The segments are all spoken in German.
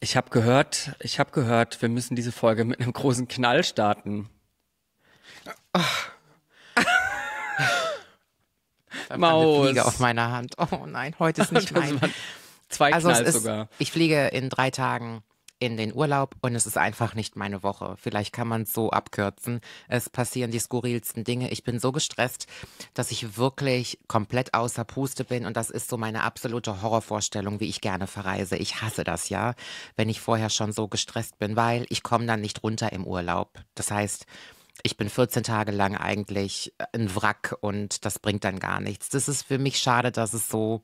Ich habe gehört, ich habe gehört, wir müssen diese Folge mit einem großen Knall starten. Ach. Maus. Fliege auf meiner Hand. Oh nein, heute ist nicht mein. Zwei also Knalls sogar. Ich fliege in drei Tagen in den Urlaub und es ist einfach nicht meine Woche. Vielleicht kann man es so abkürzen. Es passieren die skurrilsten Dinge. Ich bin so gestresst, dass ich wirklich komplett außer Puste bin und das ist so meine absolute Horrorvorstellung, wie ich gerne verreise. Ich hasse das ja, wenn ich vorher schon so gestresst bin, weil ich komme dann nicht runter im Urlaub. Das heißt, ich bin 14 Tage lang eigentlich ein Wrack und das bringt dann gar nichts. Das ist für mich schade, dass es so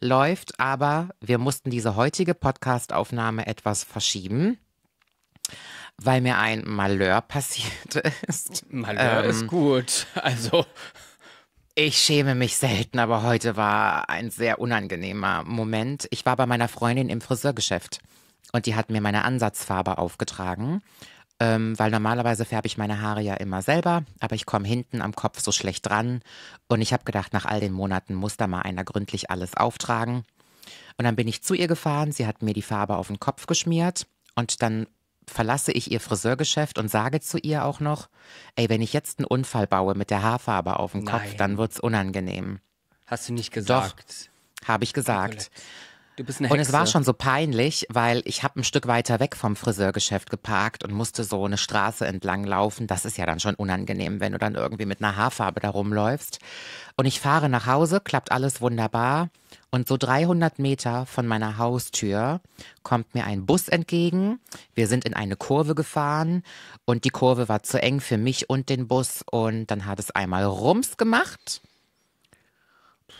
läuft, aber wir mussten diese heutige Podcast-Aufnahme etwas verschieben, weil mir ein Malheur passiert ist. Malheur ähm, ist gut, also. Ich schäme mich selten, aber heute war ein sehr unangenehmer Moment. Ich war bei meiner Freundin im Friseurgeschäft und die hat mir meine Ansatzfarbe aufgetragen ähm, weil normalerweise färbe ich meine Haare ja immer selber, aber ich komme hinten am Kopf so schlecht dran und ich habe gedacht, nach all den Monaten muss da mal einer gründlich alles auftragen. Und dann bin ich zu ihr gefahren, sie hat mir die Farbe auf den Kopf geschmiert und dann verlasse ich ihr Friseurgeschäft und sage zu ihr auch noch, ey, wenn ich jetzt einen Unfall baue mit der Haarfarbe auf dem Kopf, Nein. dann wird's unangenehm. Hast du nicht gesagt? Doch, habe ich gesagt. Du bist eine Hexe. Und es war schon so peinlich, weil ich habe ein Stück weiter weg vom Friseurgeschäft geparkt und musste so eine Straße entlang laufen. Das ist ja dann schon unangenehm, wenn du dann irgendwie mit einer Haarfarbe da rumläufst. Und ich fahre nach Hause, klappt alles wunderbar. Und so 300 Meter von meiner Haustür kommt mir ein Bus entgegen. Wir sind in eine Kurve gefahren und die Kurve war zu eng für mich und den Bus. Und dann hat es einmal Rums gemacht.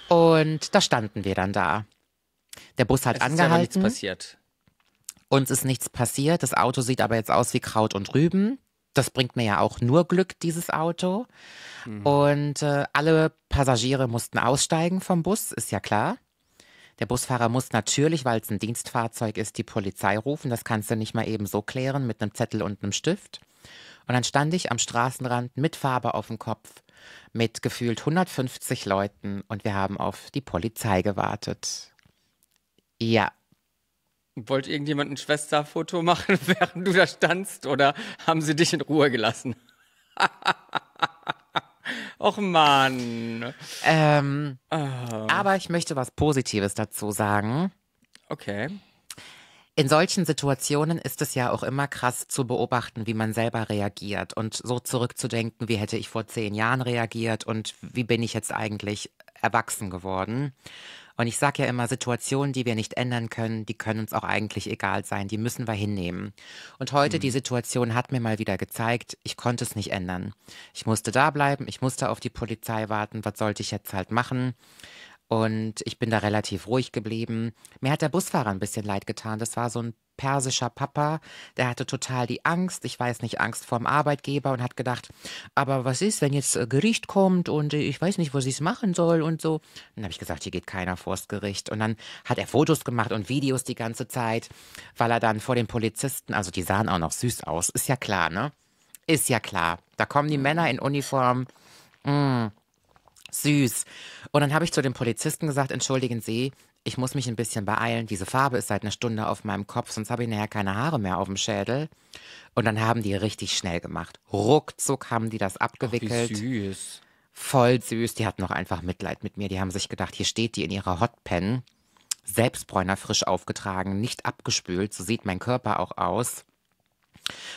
Und da standen wir dann da. Der Bus hat es angehalten. Ist ja nichts passiert. Uns ist nichts passiert. Das Auto sieht aber jetzt aus wie Kraut und Rüben. Das bringt mir ja auch nur Glück, dieses Auto. Mhm. Und äh, alle Passagiere mussten aussteigen vom Bus, ist ja klar. Der Busfahrer muss natürlich, weil es ein Dienstfahrzeug ist, die Polizei rufen. Das kannst du nicht mal eben so klären mit einem Zettel und einem Stift. Und dann stand ich am Straßenrand mit Farbe auf dem Kopf, mit gefühlt 150 Leuten und wir haben auf die Polizei gewartet. Ja. Wollte irgendjemand ein Schwesterfoto machen, während du da standst, oder haben sie dich in Ruhe gelassen? Och Mann. Ähm, oh. Aber ich möchte was Positives dazu sagen. Okay. In solchen Situationen ist es ja auch immer krass zu beobachten, wie man selber reagiert und so zurückzudenken, wie hätte ich vor zehn Jahren reagiert und wie bin ich jetzt eigentlich erwachsen geworden. Und ich sage ja immer, Situationen, die wir nicht ändern können, die können uns auch eigentlich egal sein, die müssen wir hinnehmen. Und heute, mhm. die Situation hat mir mal wieder gezeigt, ich konnte es nicht ändern. Ich musste da bleiben, ich musste auf die Polizei warten, was sollte ich jetzt halt machen? Und ich bin da relativ ruhig geblieben. Mir hat der Busfahrer ein bisschen leid getan. Das war so ein persischer Papa, der hatte total die Angst, ich weiß nicht, Angst vorm Arbeitgeber und hat gedacht, aber was ist, wenn jetzt äh, Gericht kommt und ich weiß nicht, wo sie es machen soll und so. Dann habe ich gesagt, hier geht keiner vors Gericht. Und dann hat er Fotos gemacht und Videos die ganze Zeit, weil er dann vor den Polizisten, also die sahen auch noch süß aus, ist ja klar, ne? Ist ja klar. Da kommen die Männer in Uniform. Mmh süß. Und dann habe ich zu dem Polizisten gesagt, entschuldigen Sie, ich muss mich ein bisschen beeilen. Diese Farbe ist seit einer Stunde auf meinem Kopf, sonst habe ich nachher keine Haare mehr auf dem Schädel. Und dann haben die richtig schnell gemacht. Ruckzuck haben die das abgewickelt. Ach, wie süß. Voll süß. Die hatten noch einfach Mitleid mit mir. Die haben sich gedacht, hier steht die in ihrer Hotpen. Selbstbräuner frisch aufgetragen, nicht abgespült. So sieht mein Körper auch aus.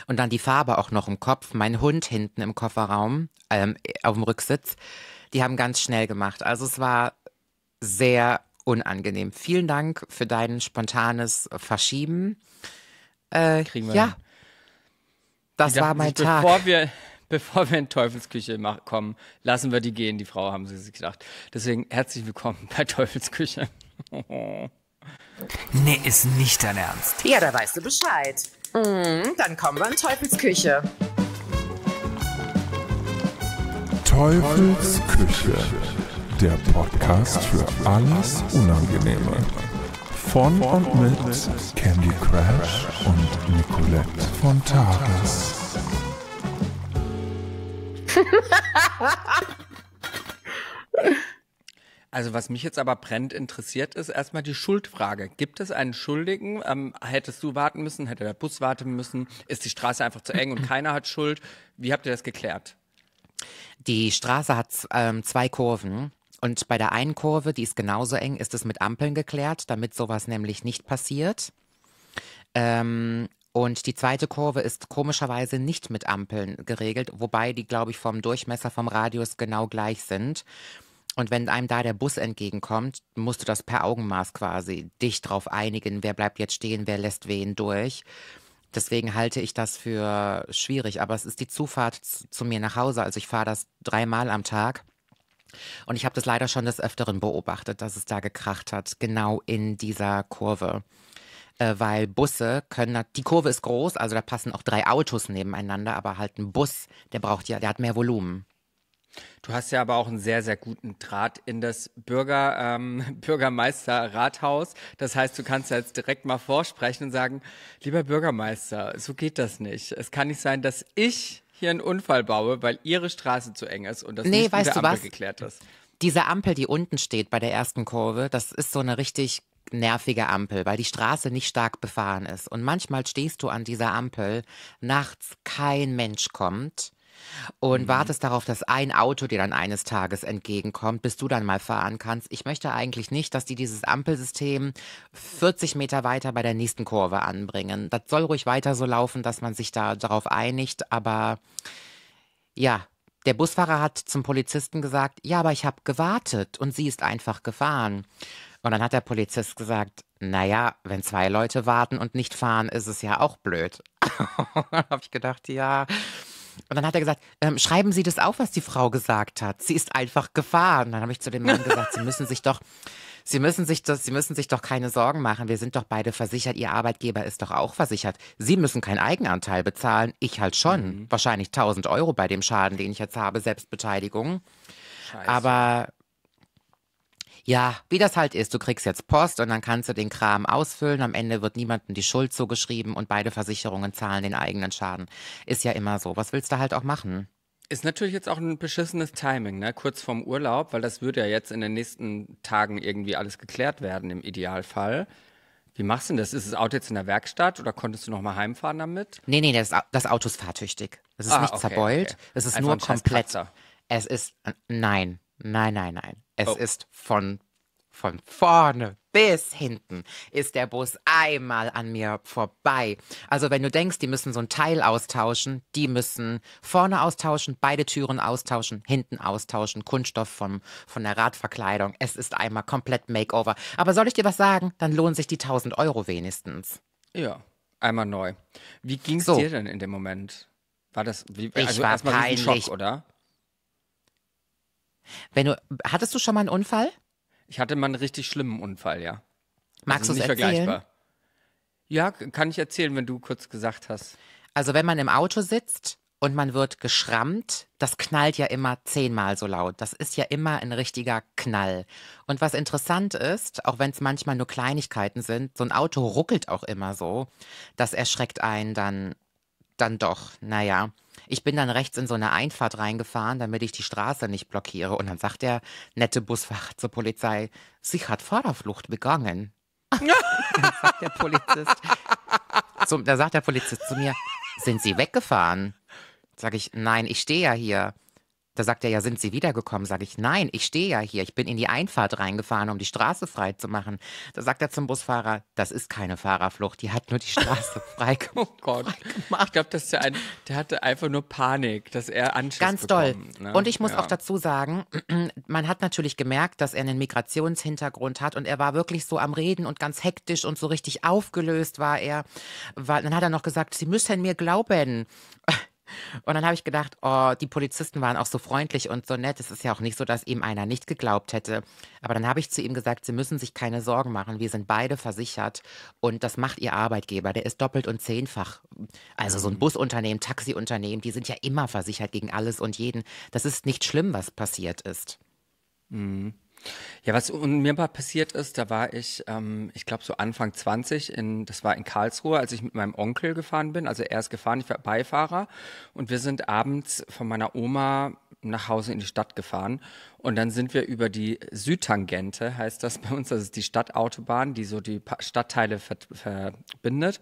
Und dann die Farbe auch noch im Kopf. Mein Hund hinten im Kofferraum, ähm, auf dem Rücksitz. Die haben ganz schnell gemacht. Also es war sehr unangenehm. Vielen Dank für dein spontanes Verschieben. Äh, Kriegen wir. Ja. Hin. Das war mein sich, Tag. Bevor wir, bevor wir in Teufelsküche kommen, lassen wir die gehen, die Frau, haben sie sich gedacht. Deswegen herzlich willkommen bei Teufelsküche. nee, ist nicht dein Ernst. Ja, da weißt du Bescheid. Mhm, dann kommen wir in Teufelsküche. Teufelsküche der Podcast für alles Unangenehme. Von und mit Candy Crash und Nicolette von Tages. Also was mich jetzt aber brennend interessiert, ist erstmal die Schuldfrage. Gibt es einen Schuldigen? Ähm, hättest du warten müssen? Hätte der Bus warten müssen? Ist die Straße einfach zu eng und keiner hat Schuld? Wie habt ihr das geklärt? Die Straße hat ähm, zwei Kurven. Und bei der einen Kurve, die ist genauso eng, ist es mit Ampeln geklärt, damit sowas nämlich nicht passiert. Ähm, und die zweite Kurve ist komischerweise nicht mit Ampeln geregelt, wobei die, glaube ich, vom Durchmesser vom Radius genau gleich sind. Und wenn einem da der Bus entgegenkommt, musst du das per Augenmaß quasi dich drauf einigen, wer bleibt jetzt stehen, wer lässt wen durch. Deswegen halte ich das für schwierig. Aber es ist die Zufahrt zu mir nach Hause. Also ich fahre das dreimal am Tag. Und ich habe das leider schon des Öfteren beobachtet, dass es da gekracht hat, genau in dieser Kurve. Äh, weil Busse können, die Kurve ist groß, also da passen auch drei Autos nebeneinander, aber halt ein Bus, der braucht ja, der hat mehr Volumen. Du hast ja aber auch einen sehr, sehr guten Draht in das Bürger, ähm, Bürgermeisterrathaus. Das heißt, du kannst jetzt direkt mal vorsprechen und sagen, lieber Bürgermeister, so geht das nicht. Es kann nicht sein, dass ich hier einen Unfall baue, weil ihre Straße zu eng ist und das Nee, nicht mit weißt der du Ampel was? geklärt ist. Diese Ampel, die unten steht bei der ersten Kurve, das ist so eine richtig nervige Ampel, weil die Straße nicht stark befahren ist. Und manchmal stehst du an dieser Ampel, nachts kein Mensch kommt und wartest darauf, dass ein Auto dir dann eines Tages entgegenkommt, bis du dann mal fahren kannst. Ich möchte eigentlich nicht, dass die dieses Ampelsystem 40 Meter weiter bei der nächsten Kurve anbringen. Das soll ruhig weiter so laufen, dass man sich da darauf einigt, aber ja, der Busfahrer hat zum Polizisten gesagt, ja, aber ich habe gewartet und sie ist einfach gefahren. Und dann hat der Polizist gesagt, naja, wenn zwei Leute warten und nicht fahren, ist es ja auch blöd. dann habe ich gedacht, ja. Und dann hat er gesagt, ähm, schreiben Sie das auf, was die Frau gesagt hat. Sie ist einfach gefahren. Dann habe ich zu dem Mann gesagt, Sie müssen sich doch, Sie müssen sich das, Sie müssen sich doch keine Sorgen machen. Wir sind doch beide versichert. Ihr Arbeitgeber ist doch auch versichert. Sie müssen keinen Eigenanteil bezahlen. Ich halt schon. Wahrscheinlich 1000 Euro bei dem Schaden, den ich jetzt habe, Selbstbeteiligung. Scheiße. Aber ja, wie das halt ist, du kriegst jetzt Post und dann kannst du den Kram ausfüllen. Am Ende wird niemandem die Schuld zugeschrieben und beide Versicherungen zahlen den eigenen Schaden. Ist ja immer so. Was willst du halt auch machen? Ist natürlich jetzt auch ein beschissenes Timing, ne? Kurz vorm Urlaub, weil das würde ja jetzt in den nächsten Tagen irgendwie alles geklärt werden im Idealfall. Wie machst du denn das? Ist das Auto jetzt in der Werkstatt oder konntest du noch mal heimfahren damit? Nee, nee, das, das Auto ist fahrtüchtig. Es ist Ah, nicht okay, zerbeult. okay. Es ist Einfach nur komplett. Es ist, nein, nein, nein, nein. Es Oh. ist von, von vorne bis hinten ist der Bus einmal an mir vorbei. Also wenn du denkst, die müssen so ein Teil austauschen, die müssen vorne austauschen, beide Türen austauschen, hinten austauschen, Kunststoff vom, von der Radverkleidung. Es ist einmal komplett Makeover. Aber soll ich dir was sagen? Dann lohnen sich die 1000 Euro wenigstens. Ja, einmal neu. Wie ging es So. dir denn in dem Moment? War das wie, Ich also war erstmal ein peinlich. Schock, oder? Wenn du, hattest du schon mal einen Unfall? Ich hatte mal einen richtig schlimmen Unfall, ja. Magst also du es nicht erzählen? vergleichbar. Ja, kann ich erzählen, wenn du kurz gesagt hast. Also wenn man im Auto sitzt und man wird geschrammt, das knallt ja immer zehnmal so laut. Das ist ja immer ein richtiger Knall. Und was interessant ist, auch wenn es manchmal nur Kleinigkeiten sind, so ein Auto ruckelt auch immer so. Das erschreckt einen dann, dann doch. Naja, ich bin dann rechts in so eine Einfahrt reingefahren, damit ich die Straße nicht blockiere. Und dann sagt der nette Busfahrer zur Polizei, sie hat Vorderflucht begangen. dann sagt der Polizist, zum, da sagt der Polizist zu mir, sind Sie weggefahren? Sag ich, nein, ich stehe ja hier. Da sagt er, ja, sind Sie wiedergekommen? Sag ich, nein, ich stehe ja hier. Ich bin in die Einfahrt reingefahren, um die Straße frei zu machen. Da sagt er zum Busfahrer, das ist keine Fahrerflucht, die hat nur die Straße frei Oh Gott. Ich glaube, dass der, ein, der hatte einfach nur Panik, dass er Anschiss Ganz doll. bekommt, ne? Und ich muss ja. auch dazu sagen, man hat natürlich gemerkt, dass er einen Migrationshintergrund hat und er war wirklich so am Reden und ganz hektisch und so richtig aufgelöst war er. War, dann hat er noch gesagt, Sie müssen mir glauben. Und dann habe ich gedacht, oh, die Polizisten waren auch so freundlich und so nett. Es ist ja auch nicht so, dass ihm einer nicht geglaubt hätte. Aber dann habe ich zu ihm gesagt, Sie müssen sich keine Sorgen machen. Wir sind beide versichert und das macht Ihr Arbeitgeber. Der ist doppelt und zehnfach. Also so ein Busunternehmen, Taxiunternehmen, die sind ja immer versichert gegen alles und jeden. Das ist nicht schlimm, was passiert ist. Ja, was un- mir mal passiert ist, da war ich, ähm, ich glaube so Anfang 20, in, das war in Karlsruhe, als ich mit meinem Onkel gefahren bin. Also er ist gefahren, ich war Beifahrer und wir sind abends von meiner Oma nach Hause in die Stadt gefahren Und dann sind wir über die Südtangente, heißt das bei uns, das ist die Stadtautobahn, die so die Stadtteile ver verbindet.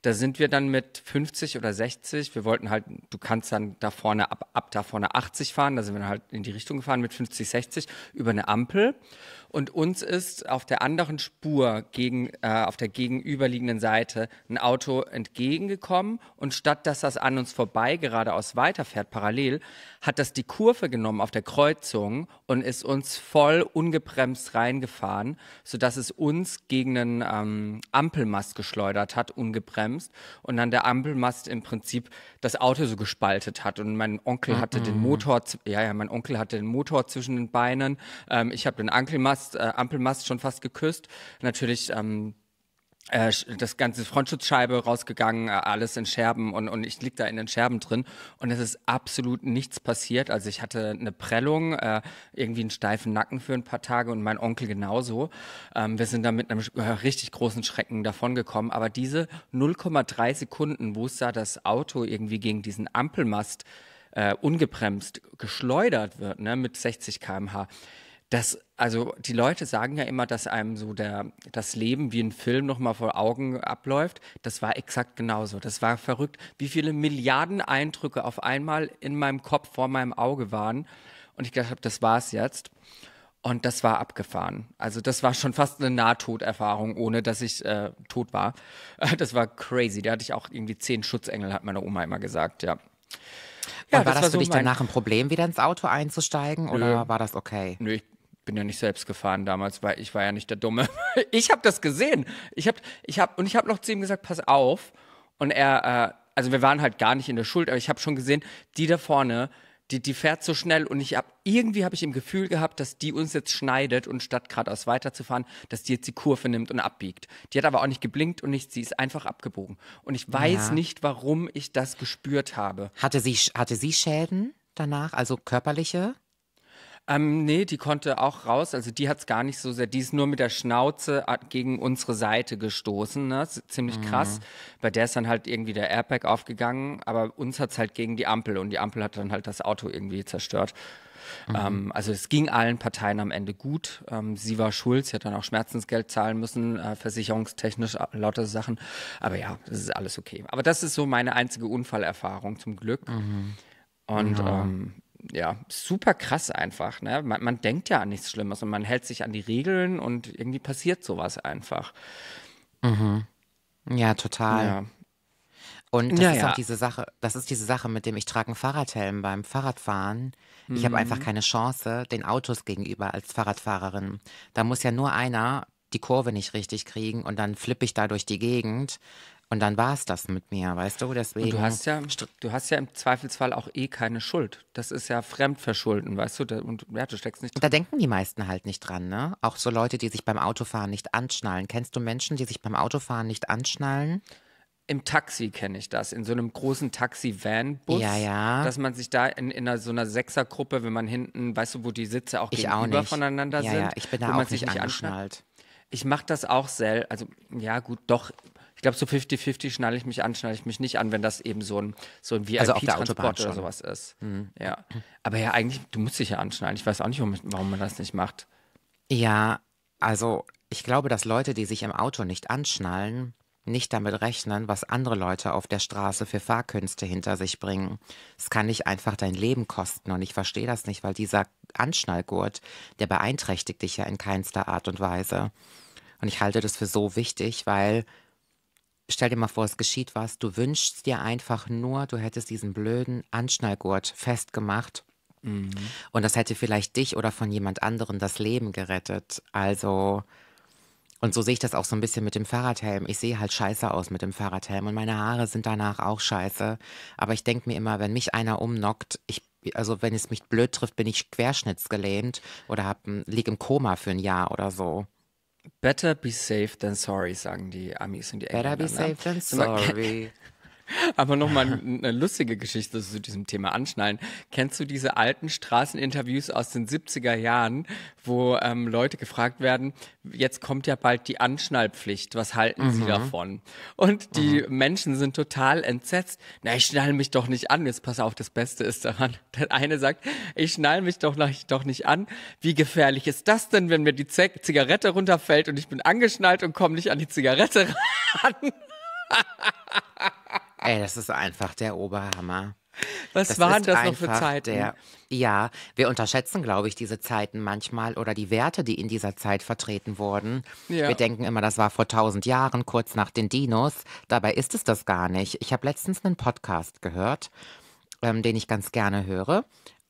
Da sind wir dann mit 50 oder 60. Wir wollten halt, du kannst dann da vorne ab, ab da vorne 80 fahren. Da sind wir dann halt in die Richtung gefahren mit 50, 60 über eine Ampel und uns ist auf der anderen Spur gegen, äh, auf der gegenüberliegenden Seite ein Auto entgegengekommen und statt dass das an uns vorbei geradeaus weiterfährt, parallel, hat das die Kurve genommen auf der Kreuzung und ist uns voll ungebremst reingefahren, sodass es uns gegen einen ähm, Ampelmast geschleudert hat, ungebremst und dann der Ampelmast im Prinzip das Auto so gespaltet hat und mein Onkel hatte mm -mm. den Motor, ja, ja, mein Onkel hatte den Motor zwischen den Beinen, ähm, ich habe den Ampelmast Mast, äh, Ampelmast schon fast geküsst. Natürlich ähm, äh, das ganze Frontschutzscheibe rausgegangen, äh, alles in Scherben und, und ich lieg da in den Scherben drin und es ist absolut nichts passiert. Also ich hatte eine Prellung, äh, irgendwie einen steifen Nacken für ein paar Tage und mein Onkel genauso. Ähm, wir sind da mit einem äh, richtig großen Schrecken davongekommen. Aber diese 0,3 Sekunden, wo es da das Auto irgendwie gegen diesen Ampelmast äh, ungebremst geschleudert wird, ne, mit 60 km/h, das, also die Leute sagen ja immer, dass einem so der, das Leben wie ein Film nochmal vor Augen abläuft. Das war exakt genauso. Das war verrückt, wie viele Milliarden Eindrücke auf einmal in meinem Kopf vor meinem Auge waren. Und ich gedacht habe, das war's jetzt. Und das war abgefahren. Also das war schon fast eine Nahtoderfahrung, ohne dass ich äh, tot war. Das war crazy. Da hatte ich auch irgendwie zehn Schutzengel, hat meine Oma immer gesagt, ja. Ja, Und war das, das für so dich danach ein Problem, wieder ins Auto einzusteigen oder Nö. war das okay? Nö, ich bin ja nicht selbst gefahren damals, weil ich war ja nicht der Dumme. ich habe das gesehen. Ich habe, ich habe und ich habe noch zu ihm gesagt, pass auf. Und er, äh, also wir waren halt gar nicht in der Schuld, aber ich habe schon gesehen, die da vorne, die, die fährt so schnell und ich habe irgendwie habe ich im Gefühl gehabt, dass die uns jetzt schneidet und statt geradeaus weiterzufahren, dass die jetzt die Kurve nimmt und abbiegt. Die hat aber auch nicht geblinkt und nichts, sie ist einfach abgebogen. Und ich weiß ja. nicht, warum ich das gespürt habe. Hatte sie, hatte sie Schäden danach, also körperliche? Ähm, nee, die konnte auch raus. Also die hat es gar nicht so sehr. Die ist nur mit der Schnauze gegen unsere Seite gestoßen. Ne? Ziemlich mhm. krass. Bei der ist dann halt irgendwie der Airbag aufgegangen. Aber uns hat es halt gegen die Ampel. Und die Ampel hat dann halt das Auto irgendwie zerstört. Mhm. Ähm, also es ging allen Parteien am Ende gut. Ähm, sie war schuld. Sie hat dann auch Schmerzensgeld zahlen müssen, äh, versicherungstechnisch, äh, lauter Sachen. Aber ja, das ist alles okay. Aber das ist so meine einzige Unfallerfahrung zum Glück. Mhm. Und ja. ähm, ja, super krass einfach. Ne? Man, man, denkt ja an nichts Schlimmes und man hält sich an die Regeln und irgendwie passiert sowas einfach. Mhm. Ja, total. Ja. Und das ja, ist ja. auch diese Sache, das ist diese Sache, mit dem ich trage einen Fahrradhelm beim Fahrradfahren. Mhm. Ich habe einfach keine Chance den Autos gegenüber als Fahrradfahrerin. Da muss ja nur einer die Kurve nicht richtig kriegen und dann flippe ich da durch die Gegend. Und dann war es das mit mir, weißt du? Deswegen. Und du hast ja, du hast ja im Zweifelsfall auch eh keine Schuld. Das ist ja Fremdverschulden, weißt du? Und ja, du steckst nicht dran. Da denken die meisten halt nicht dran, ne? Auch so Leute, die sich beim Autofahren nicht anschnallen. Kennst du Menschen, die sich beim Autofahren nicht anschnallen? Im Taxi kenne ich das, in so einem großen Taxi-Van-Bus. Ja, ja. Dass man sich da in, in einer, so einer Sechsergruppe, wenn man hinten, weißt du, wo die Sitze auch ich gegenüber auch voneinander ja, sind. Ja, ich bin da auch nicht angeschnallt. Ich mache das auch selten, also ja gut, doch, ich glaube, so 50-50 schnalle ich mich an, schnalle ich mich nicht an, wenn das eben so ein, so ein VIP-Transport also oder sowas ist. Mhm. Ja. Aber ja, eigentlich, du musst dich ja anschnallen. Ich weiß auch nicht, warum man das nicht macht. Ja, also ich glaube, dass Leute, die sich im Auto nicht anschnallen, nicht damit rechnen, was andere Leute auf der Straße für Fahrkünste hinter sich bringen. Es kann nicht einfach dein Leben kosten und ich verstehe das nicht, weil dieser Anschnallgurt, der beeinträchtigt dich ja in keinster Art und Weise. Und ich halte das für so wichtig, weil Stell dir mal vor, es geschieht was, du wünschst dir einfach nur, du hättest diesen blöden Anschnallgurt festgemacht. Mhm. Und das hätte vielleicht dich oder von jemand anderem das Leben gerettet. Also, und so sehe ich das auch so ein bisschen mit dem Fahrradhelm. Ich sehe halt scheiße aus mit dem Fahrradhelm und meine Haare sind danach auch scheiße. Aber ich denke mir immer, wenn mich einer umnockt, ich also wenn es mich blöd trifft, bin ich querschnittsgelähmt oder hab, lieg im Koma für ein Jahr oder so. Better be safe than sorry, sagen die Amis und die Engländer. Better be ne? safe than sorry. Aber nochmal eine lustige Geschichte zu diesem Thema Anschnallen. Kennst du diese alten Straßeninterviews aus den 70er Jahren, wo ähm, Leute gefragt werden, jetzt kommt ja bald die Anschnallpflicht, was halten Mhm. Sie davon? Und die Menschen sind total entsetzt. Na, ich schnall mich doch nicht an. Jetzt pass auf, das Beste ist daran. Der eine sagt, ich schnall mich doch, noch- doch nicht an. Wie gefährlich ist das denn, wenn mir die Z Zigarette runterfällt und ich bin angeschnallt und komme nicht an die Zigarette ran? Ey, das ist einfach der Oberhammer. Was waren ist das noch für Zeiten? Der, ja, wir unterschätzen, glaube ich, diese Zeiten manchmal oder die Werte, die in dieser Zeit vertreten wurden. Ja. Wir denken immer, das war vor tausend Jahren, kurz nach den Dinos. Dabei ist es das gar nicht. Ich habe letztens einen Podcast gehört, ähm, den ich ganz gerne höre.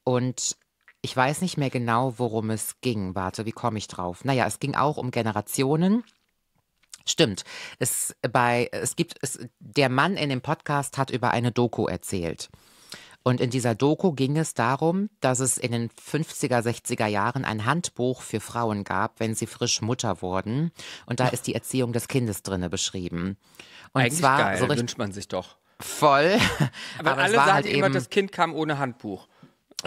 Und ich weiß nicht mehr genau, worum es ging. Warte, wie komme ich drauf? Naja, es ging auch um Generationen. Stimmt. Es, bei, es gibt, es, der Mann in dem Podcast hat über eine Doku erzählt. Und in dieser Doku ging es darum, dass es in den 50er, 60er Jahren ein Handbuch für Frauen gab, wenn sie frisch Mutter wurden. Und da ist die Erziehung des Kindes drinne beschrieben. Und Eigentlich zwar geil, so wünscht man sich doch. voll. Aber, es alle war sagen halt immer, eben, das Kind kam ohne Handbuch.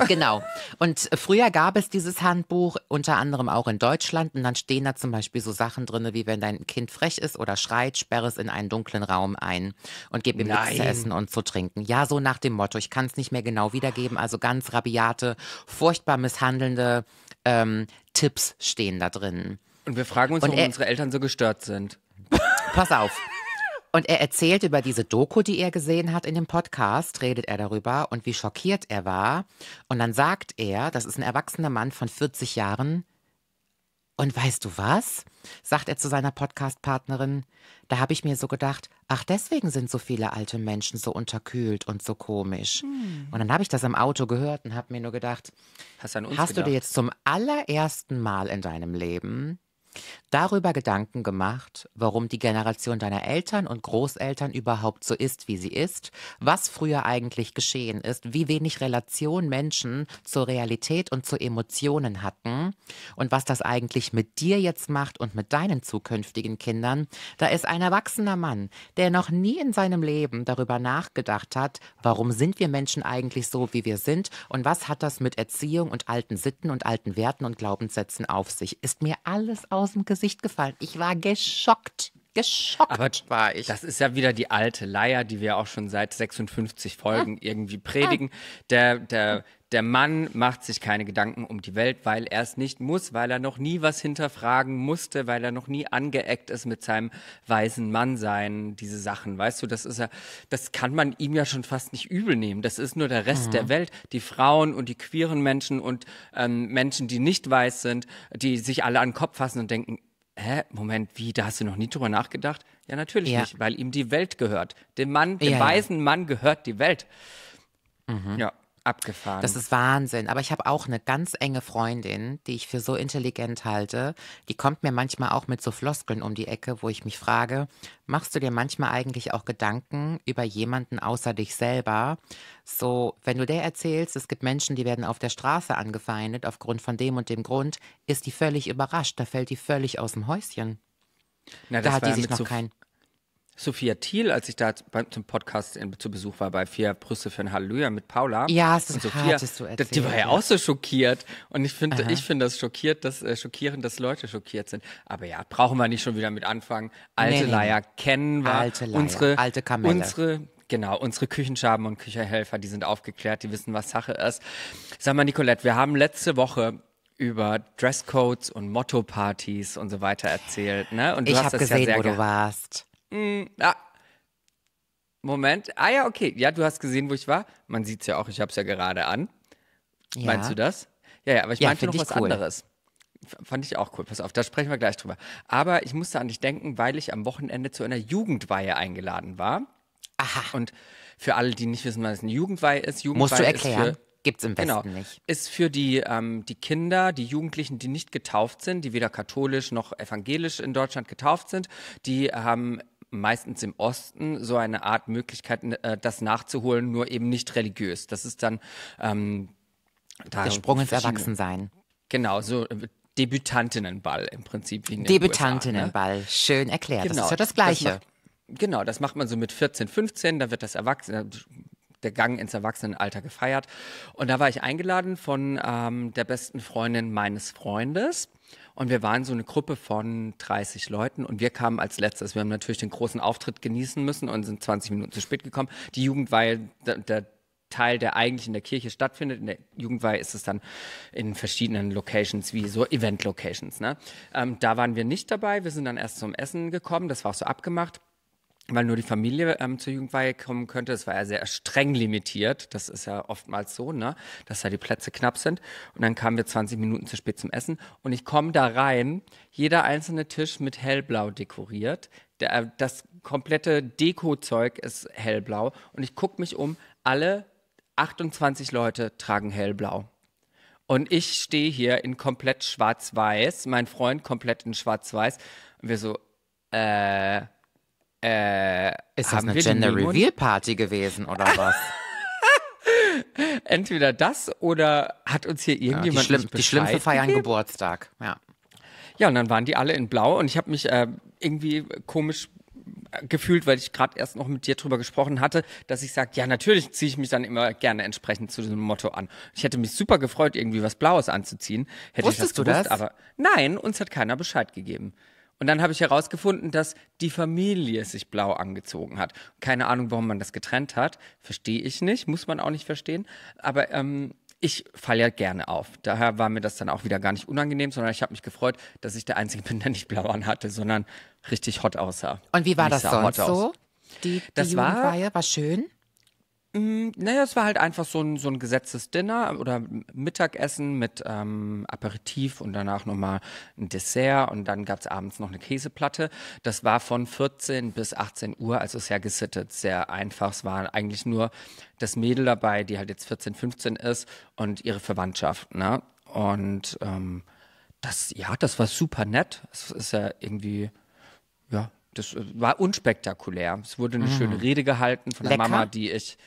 Genau. Und früher gab es dieses Handbuch, unter anderem auch in Deutschland. Und dann stehen da zum Beispiel so Sachen drin, wie wenn dein Kind frech ist oder schreit, sperre es in einen dunklen Raum ein und gib ihm nichts zu Nein. essen und zu trinken. Ja, so nach dem Motto. Ich kann es nicht mehr genau wiedergeben. Also ganz rabiate, furchtbar misshandelnde ähm, Tipps stehen da drin. Und wir fragen uns, Und warum er- unsere Eltern so gestört sind. Pass auf. Und er erzählt über diese Doku, die er gesehen hat in dem Podcast, redet er darüber und wie schockiert er war. Und dann sagt er, das ist ein erwachsener Mann von 40 Jahren. Und weißt du was? sagt er zu seiner Podcast-Partnerin. Da habe ich mir so gedacht, ach, deswegen sind so viele alte Menschen so unterkühlt und so komisch. Und dann habe ich das im Auto gehört und habe mir nur gedacht, Hast Hast gedacht? du dir jetzt zum allerersten Mal in deinem Leben darüber Gedanken gemacht, warum die Generation deiner Eltern und Großeltern überhaupt so ist, wie sie ist, was früher eigentlich geschehen ist, wie wenig Relation Menschen zur Realität und zu Emotionen hatten und was das eigentlich mit dir jetzt macht und mit deinen zukünftigen Kindern? Da ist ein erwachsener Mann, der noch nie in seinem Leben darüber nachgedacht hat, warum sind wir Menschen eigentlich so, wie wir sind und was hat das mit Erziehung und alten Sitten und alten Werten und Glaubenssätzen auf sich? Ist mir alles aus dem Gesicht gefallen. Ich war geschockt. Geschockt Aber war ich. Das ist ja wieder die alte Leier, die wir auch schon seit 56 Folgen irgendwie predigen. Der, der, der Mann macht sich keine Gedanken um die Welt, weil er es nicht muss, weil er noch nie was hinterfragen musste, weil er noch nie angeeckt ist mit seinem weisen Mannsein, diese Sachen. Weißt du, das ist ja, das kann man ihm ja schon fast nicht übel nehmen. Das ist nur der Rest der Welt. Die Frauen und die queeren Menschen und ähm, Menschen, die nicht weiß sind, die sich alle an den Kopf fassen und denken, Hä? Moment, wie? Da hast du noch nie drüber nachgedacht? Ja, natürlich Ja. nicht, weil ihm die Welt gehört. Dem Mann, dem Ja, ja. weisen Mann gehört die Welt. Ja, abgefahren. Das ist Wahnsinn. Aber ich habe auch eine ganz enge Freundin, die ich für so intelligent halte. Die kommt mir manchmal auch mit so Floskeln um die Ecke, wo ich mich frage, machst du dir manchmal eigentlich auch Gedanken über jemanden außer dich selber? So, wenn du der erzählst, es gibt Menschen, die werden auf der Straße angefeindet aufgrund von dem und dem Grund, ist die völlig überrascht. Da fällt die völlig aus dem Häuschen. Na, Da hat die sich noch Sof- kein. Sophia Thiel, als ich da beim, zum Podcast in, zu Besuch war bei Vier Brüste für ein Halleluja mit Paula. Ja, das Und hattest du das- Die erzählt, war ja, auch so schockiert. Und ich finde, ich finde das schockiert, dass, äh, schockierend, dass Leute schockiert sind. Aber ja, brauchen wir nicht schon wieder mit anfangen. Alte Nee, Leier kennen wir. Alte Leier, unsere, alte Kamelle. Unsere, genau, unsere Küchenschaben und Kücherhelfer, die sind aufgeklärt, die wissen, was Sache ist. Sag mal, Nicolette, wir haben letzte Woche über Dresscodes und Motto-Partys und so weiter erzählt, ne? Und du Ich hast das gesehen, ja sehr wo du warst. Ah. Moment. Ah ja, okay. Ja, du hast gesehen, wo ich war. Man sieht's ja auch, ich hab's ja gerade an. Ja. Meinst du das? Ja, ja, aber ich Ja, meinte noch was cool. anderes. Fand ich auch cool. Pass auf, da sprechen wir gleich drüber. Aber ich musste an dich denken, weil ich am Wochenende zu einer Jugendweihe eingeladen war. Aha. Und für alle, die nicht wissen, was eine Jugendweihe ist, Jugendweihe Musst du ist erklären. für Gibt's im Westen Genau. nicht. Ist für die, ähm, die Kinder, die Jugendlichen, die nicht getauft sind, die weder katholisch noch evangelisch in Deutschland getauft sind, die haben meistens im Osten so eine Art Möglichkeit, äh, das nachzuholen, nur eben nicht religiös. Das ist dann ähm, da Der Sprung ins Erwachsensein. Genau, so äh, Debütantinnenball im Prinzip. Wie in Debütantinnenball. Schön erklärt. Genau. Das ist ja das Gleiche. macht- Genau, das macht man so mit 14, 15, da wird das Erwachsene, der Gang ins Erwachsenenalter gefeiert. Und da war ich eingeladen von ähm, der besten Freundin meines Freundes. Und wir waren so eine Gruppe von 30 Leuten und wir kamen als letztes. Wir haben natürlich den großen Auftritt genießen müssen und sind 20 Minuten zu spät gekommen. Die Jugendweihe, der, der Teil, der eigentlich in der Kirche stattfindet. In der Jugendweihe ist es dann in verschiedenen Locations, wie so Event-Locations. Ne? Ähm, da waren wir nicht dabei. Wir sind dann erst zum Essen gekommen. Das war auch so abgemacht weil nur die Familie ähm, zur Jugendweihe kommen könnte. Das war ja sehr streng limitiert. Das ist ja oftmals so, ne? dass da die Plätze knapp sind. Und dann kamen wir 20 Minuten zu spät zum Essen. Und ich komme da rein, jeder einzelne Tisch mit hellblau dekoriert. Der, äh, das komplette Dekozeug ist hellblau. Und ich gucke mich um, alle 28 Leute tragen hellblau. Und ich stehe hier in komplett schwarz-weiß, mein Freund komplett in schwarz-weiß. Und wir so, äh, äh, ist das eine Gender Reveal Party gewesen oder was? Entweder das oder hat uns hier irgendjemand ja, die, Schlimm, die Schlümpfe feiern gegeben? Geburtstag. Ja. Ja, und dann waren die alle in Blau und ich habe mich äh, irgendwie komisch gefühlt, weil ich gerade erst noch mit dir drüber gesprochen hatte, dass ich sage, ja, natürlich ziehe ich mich dann immer gerne entsprechend zu diesem Motto an. Ich hätte mich super gefreut, irgendwie was Blaues anzuziehen. Hätte Wusstest ich das gewusst, du das? Aber nein, uns hat keiner Bescheid gegeben. Und dann habe ich herausgefunden, dass die Familie sich blau angezogen hat. Keine Ahnung, warum man das getrennt hat. Verstehe ich nicht, muss man auch nicht verstehen. Aber ähm, ich falle ja gerne auf. Daher war mir das dann auch wieder gar nicht unangenehm, sondern ich habe mich gefreut, dass ich der Einzige bin, der nicht blau anhatte, sondern richtig hot aussah. Und wie war das sonst so? Die, die das war, war schön? Mm, naja, es war halt einfach so ein, so ein gesetztes Dinner oder Mittagessen mit ähm, Aperitif und danach nochmal ein Dessert und dann gab's abends noch eine Käseplatte. Das war von 14 bis 18 Uhr, also sehr gesittet, sehr einfach. Es war eigentlich nur das Mädel dabei, die halt jetzt 14, 15 ist und ihre Verwandtschaft. Ne? Und ähm, das, ja, das war super nett. Es ist ja irgendwie, ja, das war unspektakulär. Es wurde eine mm. schöne Rede gehalten von der Lecker? Mama, die ich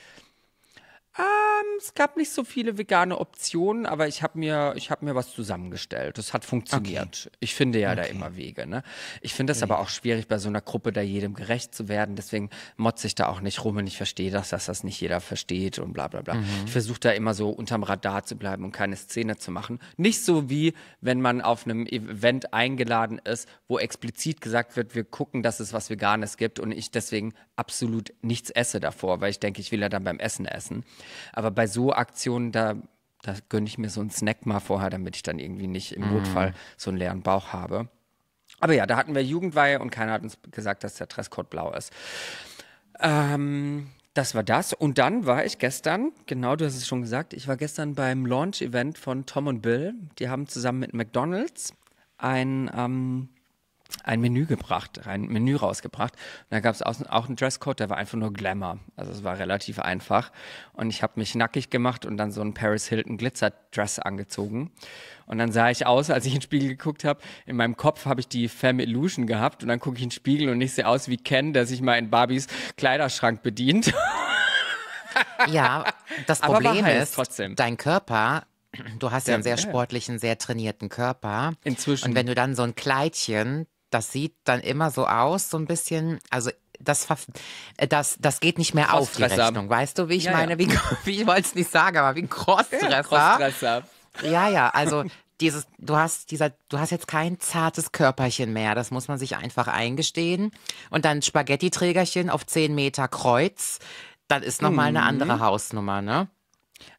ähm, es gab nicht so viele vegane Optionen, aber ich habe mir, ich habe mir was zusammengestellt. Das hat funktioniert. Okay. Ich finde ja okay. da immer Wege. Ne? Ich finde es okay. aber auch schwierig, bei so einer Gruppe da jedem gerecht zu werden. Deswegen motze ich da auch nicht rum und ich verstehe das, dass das nicht jeder versteht und bla bla bla. Mhm. Ich versuche da immer so unterm Radar zu bleiben und keine Szene zu machen. Nicht so wie, wenn man auf einem Event eingeladen ist, wo explizit gesagt wird, wir gucken, dass es was Veganes gibt und ich deswegen absolut nichts esse davor, weil ich denke, ich will ja dann beim Essen essen. Aber bei so Aktionen, da, da gönne ich mir so einen Snack mal vorher, damit ich dann irgendwie nicht im mm. Notfall so einen leeren Bauch habe. Aber ja, da hatten wir Jugendweihe und keiner hat uns gesagt, dass der Dresscode blau ist. Ähm, das war das. Und dann war ich gestern, genau, du hast es schon gesagt, ich war gestern beim Launch-Event von Tom und Bill. Die haben zusammen mit McDonalds ein ähm, ein Menü gebracht, ein Menü rausgebracht. Und da gab es auch einen Dresscode, der war einfach nur Glamour. Also es war relativ einfach. Und ich habe mich nackig gemacht und dann so ein Paris Hilton Glitzer-Dress angezogen. Und dann sah ich aus, als ich in den Spiegel geguckt habe, in meinem Kopf habe ich die Femme Illusion gehabt und dann gucke ich in den Spiegel und ich sehe aus wie Ken, der sich mal in Barbies Kleiderschrank bedient. Ja, das Problem ist, trotzdem. dein Körper Du hast ja einen sehr sportlichen, sehr trainierten Körper. Inzwischen. Und wenn du dann so ein Kleidchen das sieht dann immer so aus, so ein bisschen, also das, das, das geht nicht mehr auf die Rechnung. Weißt du, wie ich ja, meine? Ja. Wie, wie ich wollte es nicht sagen, aber wie ein Crossdresser. Ja, ja, also dieses, du hast dieser, du hast jetzt kein zartes Körperchen mehr. Das muss man sich einfach eingestehen. Und dann Spaghetti-Trägerchen auf 10 Meter Kreuz. Das ist nochmal mhm. eine andere Hausnummer, ne?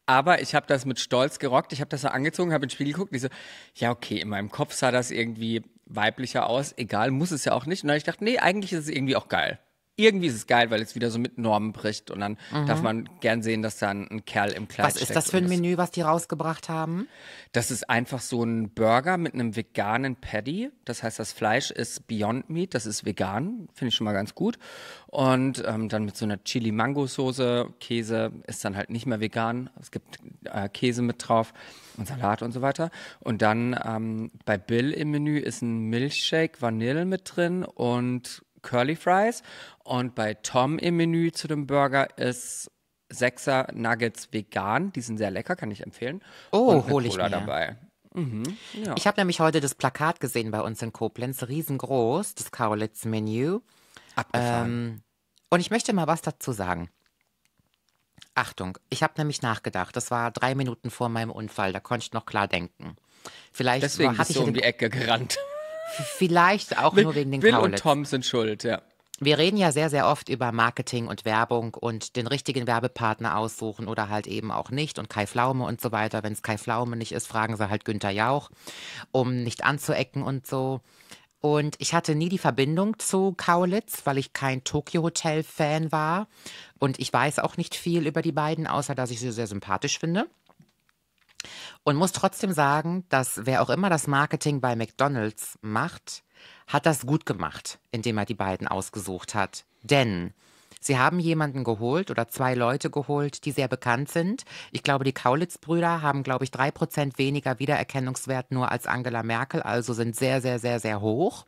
Aber ich habe das mit Stolz gerockt. Ich habe das so angezogen, habe ins Spiel geguckt. Und ich so, ja, okay, in meinem Kopf sah das irgendwie weiblicher aus. Egal, muss es ja auch nicht. Und dann ich gedacht, nee, eigentlich ist es irgendwie auch geil irgendwie ist es geil, weil es wieder so mit Normen bricht und dann mhm. darf man gern sehen, dass da ein, ein Kerl im Kleid Was ist das für ein Menü, was die rausgebracht haben? Das ist einfach so ein Burger mit einem veganen Patty. Das heißt, das Fleisch ist Beyond Meat, das ist vegan, finde ich schon mal ganz gut. Und ähm, dann mit so einer Chili-Mango-Soße, Käse ist dann halt nicht mehr vegan. Es gibt äh, Käse mit drauf und Salat und so weiter. Und dann ähm, bei Bill im Menü ist ein Milchshake Vanille mit drin und Curly Fries. Und bei Tom im Menü zu dem Burger ist Sechser Nuggets vegan. Die sind sehr lecker, kann ich empfehlen. Oh, hole ich mir. dabei. Mhm, ja. Ich habe nämlich heute das Plakat gesehen bei uns in Koblenz, riesengroß, das Kaulitz-Menü. Abgefahren. Ähm, und ich möchte mal was dazu sagen. Achtung, ich habe nämlich nachgedacht. Das war drei Minuten vor meinem Unfall. Da konnte ich noch klar denken. Vielleicht Deswegen war, bist ich du um die Ecke gerannt. Vielleicht auch nur wegen den und Kaulitz. Tom sind schuld, ja. Wir reden ja sehr, sehr oft über Marketing und Werbung und den richtigen Werbepartner aussuchen oder halt eben auch nicht und Kai Pflaume und so weiter. Wenn es Kai Pflaume nicht ist, fragen sie halt Günther Jauch, um nicht anzuecken und so. Und ich hatte nie die Verbindung zu Kaulitz, weil ich kein Tokyo Hotel Fan war. Und ich weiß auch nicht viel über die beiden, außer dass ich sie sehr sympathisch finde. Und muss trotzdem sagen, dass wer auch immer das Marketing bei McDonald's macht, hat das gut gemacht, indem er die beiden ausgesucht hat. Denn sie haben jemanden geholt oder zwei Leute geholt, die sehr bekannt sind. Ich glaube, die Kaulitz-Brüder haben, glaube ich, drei Prozent weniger Wiedererkennungswert nur als Angela Merkel, also sind sehr, sehr, sehr, sehr hoch.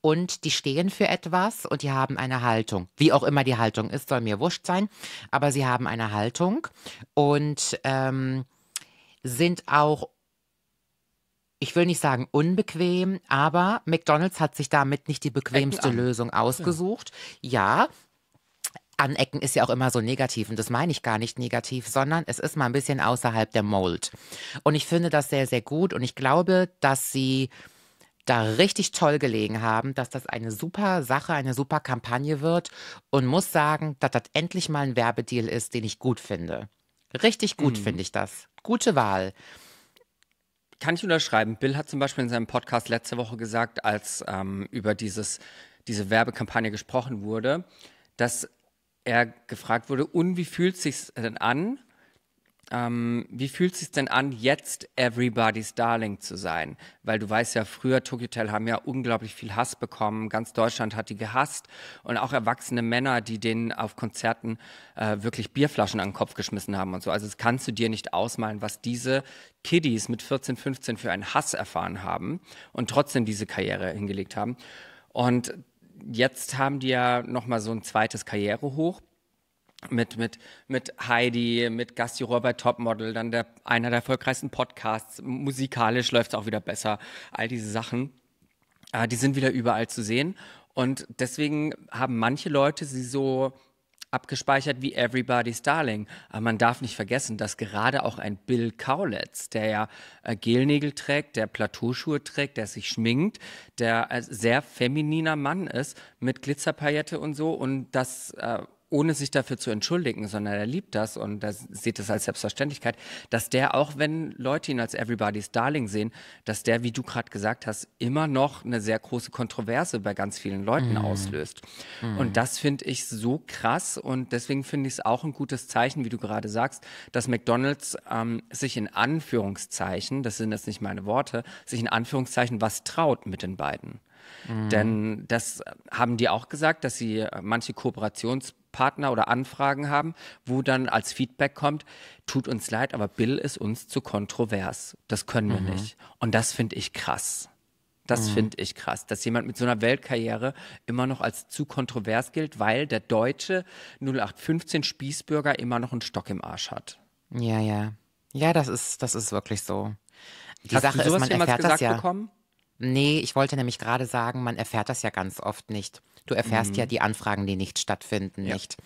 Und die stehen für etwas und die haben eine Haltung. Wie auch immer die Haltung ist, soll mir wurscht sein, aber sie haben eine Haltung und ähm, sind auch ich will nicht sagen unbequem, aber McDonald's hat sich damit nicht die bequemste. Lösung ausgesucht. Ja. Anecken ist ja auch immer so negativ und das meine ich gar nicht negativ, sondern es ist mal ein bisschen außerhalb der Mold. Und ich finde das sehr, sehr gut und ich glaube, dass sie da richtig toll gelegen haben, dass das eine super Sache, eine super Kampagne wird und muss sagen, dass das endlich mal ein Werbedeal ist, den ich gut finde. Richtig gut finde ich das. Gute Wahl. Kann ich unterschreiben. Bill hat zum Beispiel in seinem Podcast letzte Woche gesagt, als ähm, über dieses, diese Werbekampagne gesprochen wurde, dass er gefragt wurde, und wie fühlt es sich denn an? Ähm, wie fühlt es sich denn an, jetzt Everybody's Darling zu sein? Weil du weißt ja, früher Tokyo Hotel haben ja unglaublich viel Hass bekommen. Ganz Deutschland hat die gehasst. Und auch erwachsene Männer, die denen auf Konzerten äh, wirklich Bierflaschen an den Kopf geschmissen haben und so. Also das kannst du dir nicht ausmalen, was diese Kiddies mit 14, 15 für einen Hass erfahren haben und trotzdem diese Karriere hingelegt haben. Und jetzt haben die ja nochmal so ein zweites Karrierehoch mit, mit, mit Heidi, mit Gastjuror bei Topmodel, dann der, einer der erfolgreichsten Podcasts. Musikalisch läuft es auch wieder besser. All diese Sachen, äh, die sind wieder überall zu sehen. Und deswegen haben manche Leute sie so abgespeichert wie Everybody's Darling. Aber man darf nicht vergessen, dass gerade auch ein Bill Kaulitz, der ja äh, Gelnägel trägt, der Plateauschuhe trägt, der sich schminkt, der ein sehr femininer Mann ist, mit Glitzerpaillette und so und das äh, ohne sich dafür zu entschuldigen, sondern er liebt das und er sieht es als Selbstverständlichkeit, dass der, auch wenn Leute ihn als Everybody's Darling sehen, dass der, wie du gerade gesagt hast, immer noch eine sehr große Kontroverse bei ganz vielen Leuten auslöst. Und das finde ich so krass und deswegen finde ich es auch ein gutes Zeichen, wie du gerade sagst, dass McDonald's ähm, sich in Anführungszeichen, das sind jetzt nicht meine Worte, sich in Anführungszeichen was traut mit den beiden. Denn das haben die auch gesagt, dass sie äh, manche Kooperationspartner oder Anfragen haben, wo dann als Feedback kommt, tut uns leid, aber Bill ist uns zu kontrovers. Das können wir nicht. Und das finde ich krass. Das finde ich krass, dass jemand mit so einer Weltkarriere immer noch als zu kontrovers gilt, weil der deutsche 0815 Spießbürger immer noch einen Stock im Arsch hat. Ja, ja. Ja, das ist, das ist wirklich so. Die Hast Sache du ist, sowas man jemals erfährt gesagt das ja. bekommen? Nee, ich wollte nämlich gerade sagen, man erfährt das ja ganz oft nicht. Du erfährst Mhm. ja die Anfragen, die nicht stattfinden, nicht.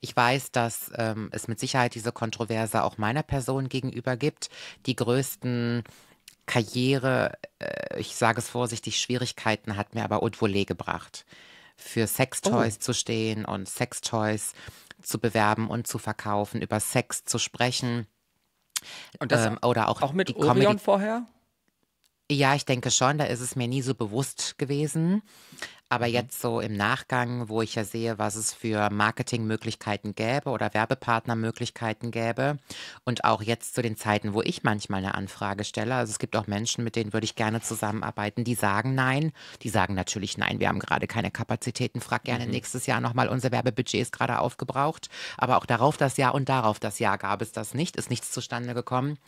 Ich weiß, dass ähm, es mit Sicherheit diese Kontroverse auch meiner Person gegenüber gibt. Die größten Karriere, äh, ich sage es vorsichtig, Schwierigkeiten hat mir aber Haute gebracht. Für Sextoys Oh. zu stehen und Sextoys zu bewerben und zu verkaufen, über Sex zu sprechen. Und das ähm, oder auch, auch mit die Orion vorher? Ja, ich denke schon, da ist es mir nie so bewusst gewesen. Aber Mhm. jetzt so im Nachgang, wo ich ja sehe, was es für Marketingmöglichkeiten gäbe oder Werbepartnermöglichkeiten gäbe und auch jetzt zu den Zeiten, wo ich manchmal eine Anfrage stelle, also es gibt auch Menschen, mit denen würde ich gerne zusammenarbeiten, die sagen nein. Die sagen natürlich nein, wir haben gerade keine Kapazitäten, frag gerne Mhm. nächstes Jahr nochmal, unser Werbebudget ist gerade aufgebraucht. Aber auch darauf das Jahr und darauf das Jahr gab es das nicht, ist nichts zustande gekommen.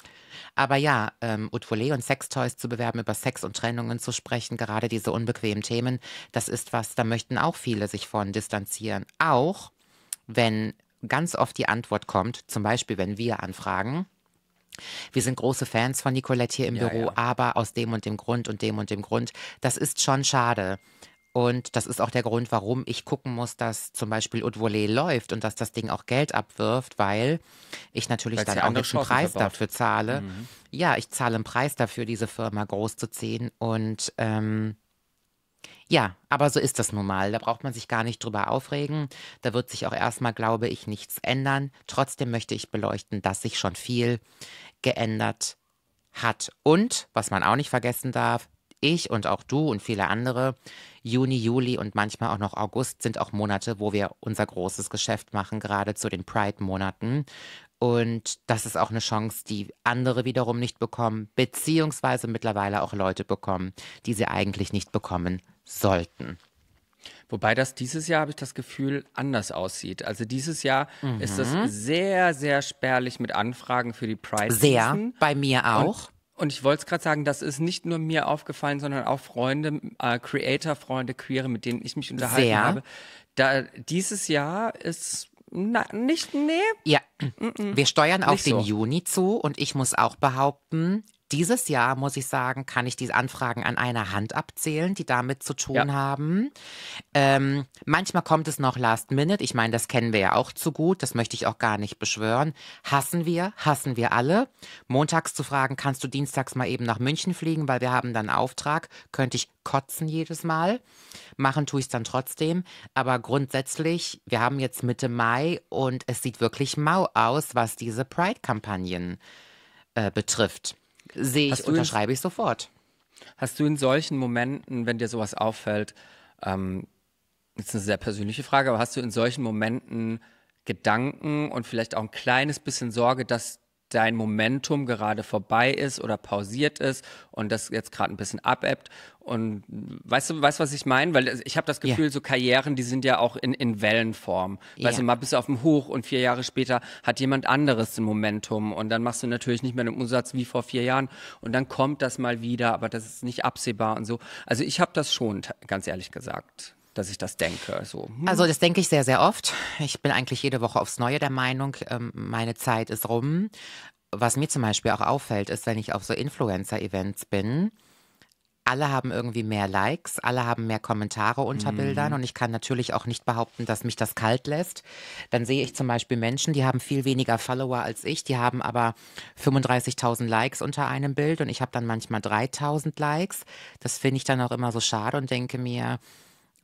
Aber ja, ähm, Haute Volée und Sextoys zu bewerben, über Sex und Trennungen zu sprechen, gerade diese unbequemen Themen, das ist was, da möchten auch viele sich von distanzieren. Auch wenn ganz oft die Antwort kommt, zum Beispiel wenn wir anfragen, wir sind große Fans von Nicolette hier im Ja, Büro, ja. aber aus dem und dem Grund und dem und dem Grund, das ist schon schade. Und das ist auch der Grund, warum ich gucken muss, dass zum Beispiel Haute Volée läuft und dass das Ding auch Geld abwirft, weil ich natürlich Weil's dann auch einen Chancen Preis verbaut. dafür zahle. Ja, ich zahle einen Preis dafür, diese Firma großzuziehen. Und ähm, ja, aber so ist das nun mal. Da braucht man sich gar nicht drüber aufregen. Da wird sich auch erstmal, glaube ich, nichts ändern. Trotzdem möchte ich beleuchten, dass sich schon viel geändert hat. Und, was man auch nicht vergessen darf, ich und auch du und viele andere, Juni, Juli und manchmal auch noch August sind auch Monate, wo wir unser großes Geschäft machen, gerade zu den Pride-Monaten. Und das ist auch eine Chance, die andere wiederum nicht bekommen, beziehungsweise mittlerweile auch Leute bekommen, die sie eigentlich nicht bekommen sollten. Wobei das dieses Jahr, habe ich das Gefühl, anders aussieht. Also dieses Jahr ist es sehr, sehr spärlich mit Anfragen für die Pride Sehr, Season. bei mir auch. Und, und ich wollte es gerade sagen, das ist nicht nur mir aufgefallen, sondern auch Freunde, äh, Creator-Freunde, Queere, mit denen ich mich unterhalten Sehr. habe. Da, dieses Jahr ist na, nicht, nee, Ja, wir steuern auf Nicht den so. Juni zu und ich muss auch behaupten, dieses Jahr, muss ich sagen, kann ich diese Anfragen an einer Hand abzählen, die damit zu tun Ja. haben. Ähm, manchmal kommt es noch last minute. Ich meine, das kennen wir ja auch zu gut. Das möchte ich auch gar nicht beschwören. Hassen wir, hassen wir alle. Montags zu fragen, kannst du dienstags mal eben nach München fliegen, weil wir haben dann einen Auftrag. Könnte ich kotzen jedes Mal. Machen tue ich es dann trotzdem. Aber grundsätzlich, wir haben jetzt Mitte Mai und es sieht wirklich mau aus, was diese Pride-Kampagnen äh, betrifft. Sehe ich, unterschreibe ich sofort. Hast du in solchen Momenten, wenn dir sowas auffällt, ähm, jetzt eine sehr persönliche Frage, aber hast du in solchen Momenten Gedanken und vielleicht auch ein kleines bisschen Sorge, dass dein Momentum gerade vorbei ist oder pausiert ist und das jetzt gerade ein bisschen abebbt und weißt du, weißt du, was ich meine? Weil ich habe das. Gefühl, so Karrieren, die sind ja auch in, in Wellenform. Weißt Ja. du, mal bist du auf dem Hoch und vier Jahre später hat jemand anderes den Momentum und dann machst du natürlich nicht mehr den Umsatz wie vor vier Jahren und dann kommt das mal wieder, aber das ist nicht absehbar und so. Also ich habe das schon, ganz ehrlich gesagt, dass ich das denke. So. hm, Also das denke ich sehr, sehr oft. Ich bin eigentlich jede Woche aufs Neue der Meinung, ähm, meine Zeit ist rum. Was mir zum Beispiel auch auffällt, ist, wenn ich auf so Influencer-Events bin, alle haben irgendwie mehr Likes, alle haben mehr Kommentare unter Bildern und ich kann natürlich auch nicht behaupten, dass mich das kalt lässt. Dann sehe ich zum Beispiel Menschen, die haben viel weniger Follower als ich, die haben aber 35.000 Likes unter einem Bild und ich habe dann manchmal 3.000 Likes. Das finde ich dann auch immer so schade und denke mir,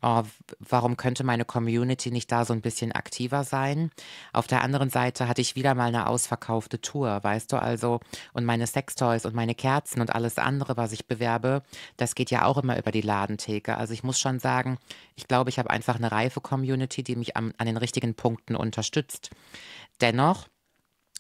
oh, warum könnte meine Community nicht da so ein bisschen aktiver sein? Auf der anderen Seite hatte ich wieder mal eine ausverkaufte Tour, weißt du also, und meine Sextoys und meine Kerzen und alles andere, was ich bewerbe, das geht ja auch immer über die Ladentheke. Also ich muss schon sagen, ich glaube, ich habe einfach eine reife Community, die mich am, an den richtigen Punkten unterstützt. Dennoch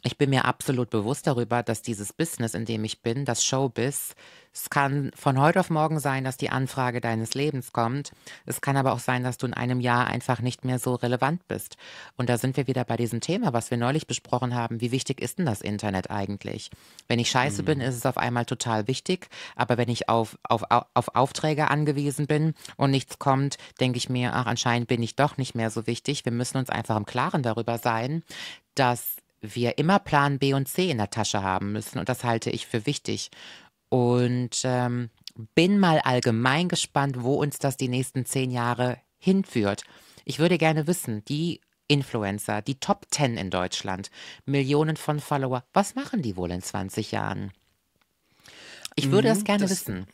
ich bin mir absolut bewusst darüber, dass dieses Business, in dem ich bin, das Showbiz, es kann von heute auf morgen sein, dass die Anfrage deines Lebens kommt. Es kann aber auch sein, dass du in einem Jahr einfach nicht mehr so relevant bist. Und da sind wir wieder bei diesem Thema, was wir neulich besprochen haben. Wie wichtig ist denn das Internet eigentlich? Wenn ich scheiße bin, ist es auf einmal total wichtig. Aber wenn ich auf, auf, auf Aufträge angewiesen bin und nichts kommt, denke ich mir, ach, anscheinend bin ich doch nicht mehr so wichtig. Wir müssen uns einfach im Klaren darüber sein, dass wir immer Plan B und C in der Tasche haben müssen. Und das halte ich für wichtig. Und ähm, bin mal allgemein gespannt, wo uns das die nächsten zehn Jahre hinführt. Ich würde gerne wissen, die Influencer, die Top 10 in Deutschland, Millionen von Follower, was machen die wohl in 20 Jahren? Ich würde das gerne das- wissen.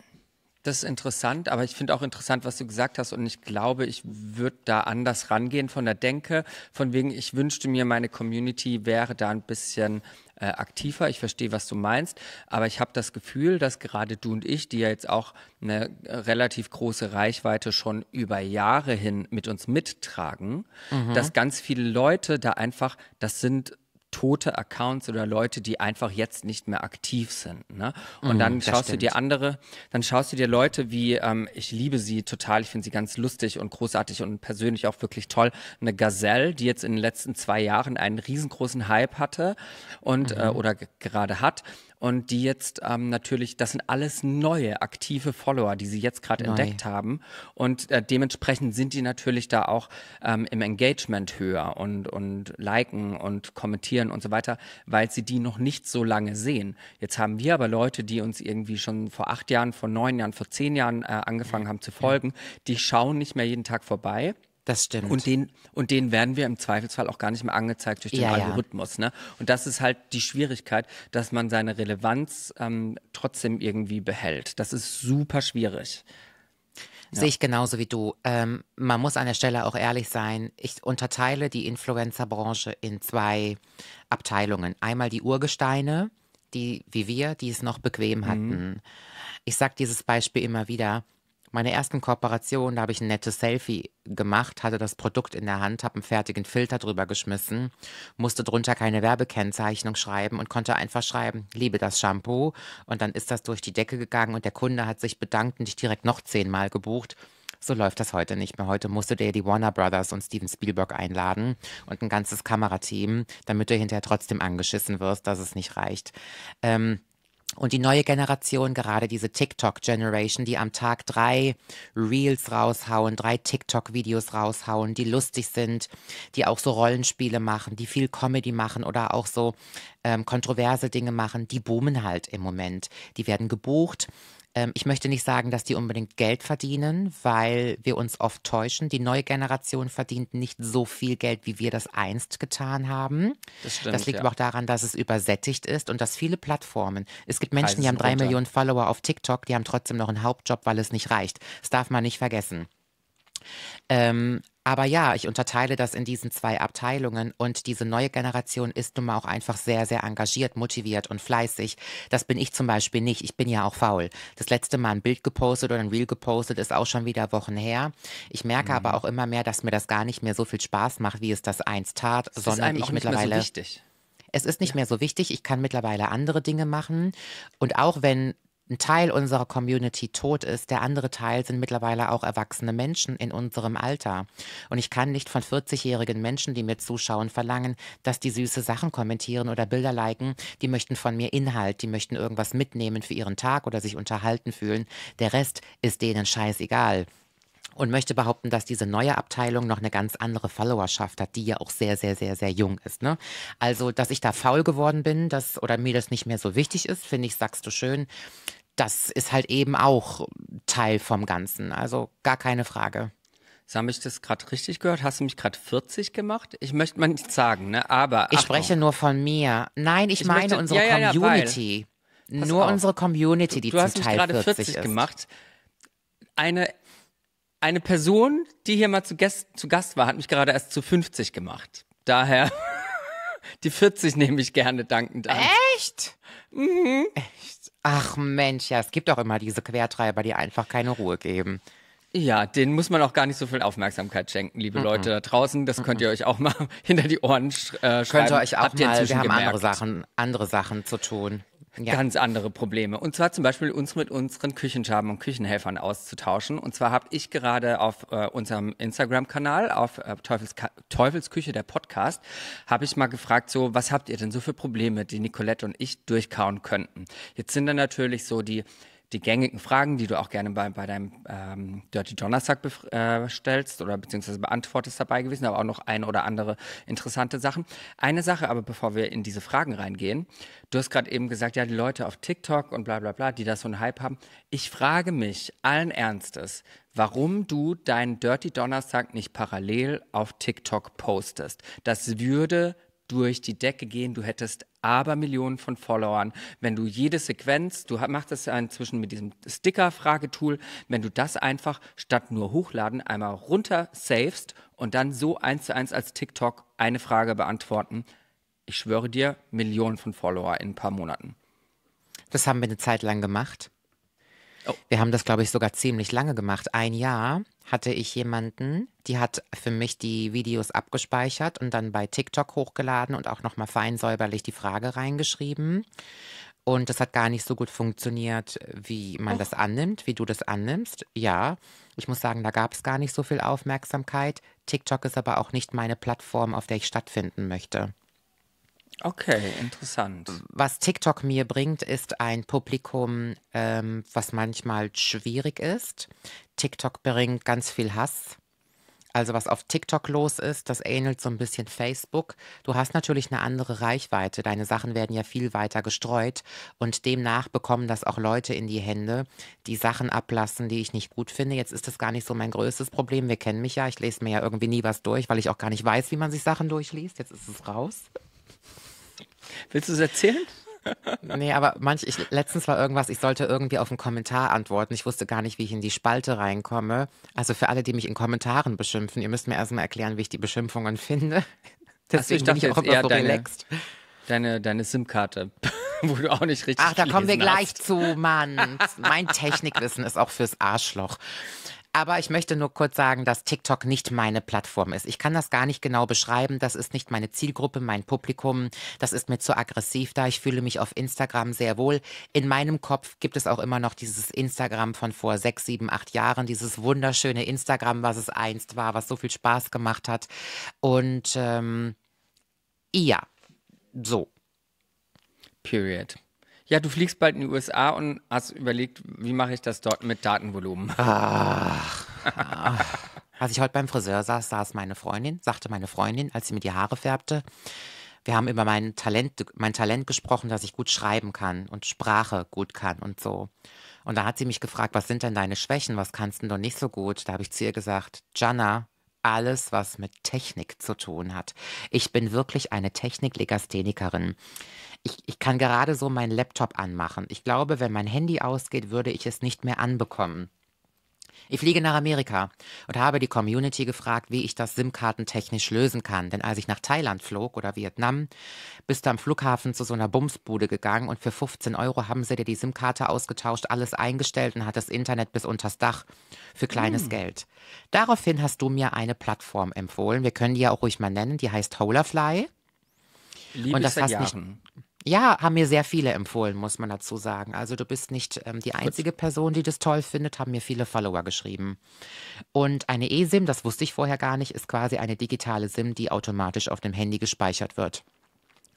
Das ist interessant, aber ich finde auch interessant, was du gesagt hast und ich glaube, ich würde da anders rangehen von der Denke. Von wegen, ich wünschte mir, meine Community wäre da ein bisschen äh, aktiver. Ich verstehe, was du meinst, aber ich habe das Gefühl, dass gerade du und ich, die ja jetzt auch eine äh, relativ große Reichweite schon über Jahre hin mit uns mittragen, dass ganz viele Leute da einfach, das sind tote Accounts oder Leute, die einfach jetzt nicht mehr aktiv sind. Ne? Und dann das schaust du dir andere, dann schaust du dir Leute wie, ähm, ich liebe sie total, ich finde sie ganz lustig und großartig und persönlich auch wirklich toll, eine Gazelle, die jetzt in den letzten zwei Jahren einen riesengroßen Hype hatte und äh, oder ge- gerade hat. Und die jetzt ähm, natürlich, das sind alles neue, aktive Follower, die sie jetzt gerade entdeckt haben. Und äh, dementsprechend sind die natürlich da auch ähm, im Engagement höher und, und liken und kommentieren und so weiter, weil sie die noch nicht so lange sehen. Jetzt haben wir aber Leute, die uns irgendwie schon vor acht Jahren, vor neun Jahren, vor zehn Jahren äh, angefangen haben zu folgen, die schauen nicht mehr jeden Tag vorbei. Das stimmt. Und den, und den werden wir im Zweifelsfall auch gar nicht mehr angezeigt durch den Ja, ja. Algorithmus. Ne? Und das ist halt die Schwierigkeit, dass man seine Relevanz ähm, trotzdem irgendwie behält. Das ist super schwierig. Sehe ich genauso wie du. Ähm, man muss an der Stelle auch ehrlich sein. Ich unterteile die Influencer-Branche in zwei Abteilungen. Einmal die Urgesteine, die wie wir, die es noch bequem hatten. Ich sage dieses Beispiel immer wieder. Meine ersten Kooperationen, da habe ich ein nettes Selfie gemacht, hatte das Produkt in der Hand, habe einen fertigen Filter drüber geschmissen, musste drunter keine Werbekennzeichnung schreiben und konnte einfach schreiben, liebe das Shampoo. Und dann ist das durch die Decke gegangen und der Kunde hat sich bedankt und dich direkt noch zehnmal gebucht. So läuft das heute nicht mehr. Heute musst du dir die Warner Brothers und Steven Spielberg einladen und ein ganzes Kamerateam, damit du hinterher trotzdem angeschissen wirst, dass es nicht reicht. Ähm, und die neue Generation, gerade diese TikTok-Generation, die am Tag drei Reels raushauen, drei TikTok-Videos raushauen, die lustig sind, die auch so Rollenspiele machen, die viel Comedy machen oder auch so ähm, kontroverse Dinge machen, die boomen halt im Moment. Die werden gebucht. Ähm, ich möchte nicht sagen, dass die unbedingt Geld verdienen, weil wir uns oft täuschen. Die neue Generation verdient nicht so viel Geld, wie wir das einst getan haben. Das stimmt, Das liegt ja. aber auch daran, dass es übersättigt ist und dass viele Plattformen, es gibt Menschen, Preise die haben drei runter. Millionen Follower auf TikTok, die haben trotzdem noch einen Hauptjob, weil es nicht reicht. Das darf man nicht vergessen. Ähm, aber ja, ich unterteile das in diesen zwei Abteilungen und diese neue Generation ist nun mal auch einfach sehr, sehr engagiert, motiviert und fleißig. Das bin ich zum Beispiel nicht. Ich bin ja auch faul. Das letzte Mal ein Bild gepostet oder ein Reel gepostet ist auch schon wieder Wochen her. Ich merke Mhm. aber auch immer mehr, dass mir das gar nicht mehr so viel Spaß macht, wie es das einst tat, Das sondern ich nicht mehr so mittlerweile wichtig. es ist nicht mehr so wichtig. Ich kann mittlerweile andere Dinge machen. Und auch wenn ein Teil unserer Community tot ist, der andere Teil sind mittlerweile auch erwachsene Menschen in unserem Alter. Und ich kann nicht von 40-jährigen Menschen, die mir zuschauen, verlangen, dass die süße Sachen kommentieren oder Bilder liken. Die möchten von mir Inhalt, die möchten irgendwas mitnehmen für ihren Tag oder sich unterhalten fühlen. Der Rest ist denen scheißegal und möchte behaupten, dass diese neue Abteilung noch eine ganz andere Followerschaft hat, die ja auch sehr, sehr, sehr, sehr jung ist. Ne? Also, dass ich da faul geworden bin, dass, oder mir das nicht mehr so wichtig ist, finde ich, sagst du schön. Das ist halt eben auch Teil vom Ganzen. Also gar keine Frage. So, Habe ich das gerade richtig gehört? Hast du mich gerade 40 gemacht? Ich möchte mal nicht sagen, ne? Aber Ich Achtung. spreche nur von mir. Nein, ich, Ich meine möchte- unsere ja, ja, ja, Community. Pass nur auf. unsere Community, die du zum hast mich Teil gerade 40, 40 ist. gemacht. Eine, eine Person, die hier mal zu Gast, zu Gast war, hat mich gerade erst zu 50 gemacht. Daher die 40 nehme ich gerne dankend an. Echt? Echt? Ach Mensch, ja, es gibt auch immer diese Quertreiber, die einfach keine Ruhe geben. Ja, denen muss man auch gar nicht so viel Aufmerksamkeit schenken, liebe Leute da draußen. Das könnt ihr euch auch mal hinter die Ohren sch äh, schreiben. Könnt ihr euch auch Habt ihr mal, wir haben andere. Sachen, andere Sachen zu tun. Ja. ganz andere Probleme. Und zwar zum Beispiel uns mit unseren Küchenschaben und Küchenhelfern auszutauschen. Und zwar habe ich gerade auf äh, unserem Instagram-Kanal, auf äh, Teufels Teufelsküche, der Podcast, habe ich mal gefragt, so, was habt ihr denn so für Probleme, die Nicolette und ich durchkauen könnten? Jetzt sind dann natürlich so die die gängigen Fragen, die du auch gerne bei, bei deinem ähm, Dirty Donnerstag äh, stellst oder beziehungsweise beantwortest dabei gewesen, aber auch noch ein oder andere interessante Sachen. Eine Sache aber, bevor wir in diese Fragen reingehen, du hast gerade eben gesagt, ja, die Leute auf TikTok und bla bla bla, die da so einen Hype haben. Ich frage mich allen Ernstes, warum du deinen Dirty Donnerstag nicht parallel auf TikTok postest. Das würde durch die Decke gehen. Du hättest aber Millionen von Followern. Wenn du jede Sequenz, du machst das ja inzwischen mit diesem Sticker-Fragetool, wenn du das einfach statt nur hochladen einmal runter savest und dann so eins zu eins als TikTok eine Frage beantworten, ich schwöre dir, Millionen von Follower in ein paar Monaten. Das haben wir eine Zeit lang gemacht. Oh. Wir haben das, glaube ich, sogar ziemlich lange gemacht. Ein Jahr hatte ich jemanden, die hat für mich die Videos abgespeichert und dann bei TikTok hochgeladen und auch nochmal fein säuberlich die Frage reingeschrieben. Und das hat gar nicht so gut funktioniert, wie man das annimmt, wie du das annimmst. Ja, ich muss sagen, da gab es gar nicht so viel Aufmerksamkeit. TikTok ist aber auch nicht meine Plattform, auf der ich stattfinden möchte. Okay, interessant. Was TikTok mir bringt, ist ein Publikum, ähm, was manchmal schwierig ist. TikTok bringt ganz viel Hass. Also was auf TikTok los ist, das ähnelt so ein bisschen Facebook. Du hast natürlich eine andere Reichweite. Deine Sachen werden ja viel weiter gestreut und demnach bekommen das auch Leute in die Hände, die Sachen ablassen, die ich nicht gut finde. Jetzt ist das gar nicht so mein größtes Problem. Wir kennen mich ja. Ich lese mir ja irgendwie nie was durch, weil ich auch gar nicht weiß, wie man sich Sachen durchliest. Jetzt ist es raus. Willst du es erzählen? Nee, aber manch, ich, letztens war irgendwas, ich sollte irgendwie auf einen Kommentar antworten. Ich wusste gar nicht, wie ich in die Spalte reinkomme. Also für alle, die mich in Kommentaren beschimpfen, ihr müsst mir erstmal erklären, wie ich die Beschimpfungen finde. Deswegen bin ich auch immer so relaxed. Deine, deine SIM-Karte, wo du auch nicht richtig Ach, da kommen wir gleich hast. zu, Mann. Mein Technikwissen ist auch fürs Arschloch. Aber ich möchte nur kurz sagen, dass TikTok nicht meine Plattform ist. Ich kann das gar nicht genau beschreiben. Das ist nicht meine Zielgruppe, mein Publikum. Das ist mir zu aggressiv da. Ich fühle mich auf Instagram sehr wohl. In meinem Kopf gibt es auch immer noch dieses Instagram von vor sechs, sieben, acht Jahren. Dieses wunderschöne Instagram, was es einst war, was so viel Spaß gemacht hat. Und ähm, ja, so. Period. Ja, du fliegst bald in die USA und hast überlegt, wie mache ich das dort mit Datenvolumen? Ach, ach. Als ich heute beim Friseur saß, saß meine Freundin, sagte meine Freundin, als sie mir die Haare färbte, wir haben über mein Talent, mein Talent gesprochen, dass ich gut schreiben kann und Sprache gut kann und so. Und da hat sie mich gefragt, was sind denn deine Schwächen, was kannst du denn nicht so gut? Da habe ich zu ihr gesagt, Jana, alles, was mit Technik zu tun hat. Ich bin wirklich eine Techniklegasthenikerin. Ich, ich kann gerade so meinen Laptop anmachen. Ich glaube, wenn mein Handy ausgeht, würde ich es nicht mehr anbekommen. Ich fliege nach Amerika und habe die Community gefragt, wie ich das SIM-Kartentechnisch lösen kann. Denn als ich nach Thailand flog oder Vietnam, bist du am Flughafen zu so einer Bumsbude gegangen und für 15 Euro haben sie dir die SIM-Karte ausgetauscht, alles eingestellt und hat das Internet bis unters Dach für kleines Geld. Daraufhin hast du mir eine Plattform empfohlen. Wir können die ja auch ruhig mal nennen. Die heißt Holerfly. Liebe Und das hast nicht- Jahren. Ja, haben mir sehr viele empfohlen, muss man dazu sagen. Also du bist nicht ähm, die einzige Person, die das toll findet, haben mir viele Follower geschrieben. Und eine eSIM, das wusste ich vorher gar nicht, ist quasi eine digitale SIM, die automatisch auf dem Handy gespeichert wird.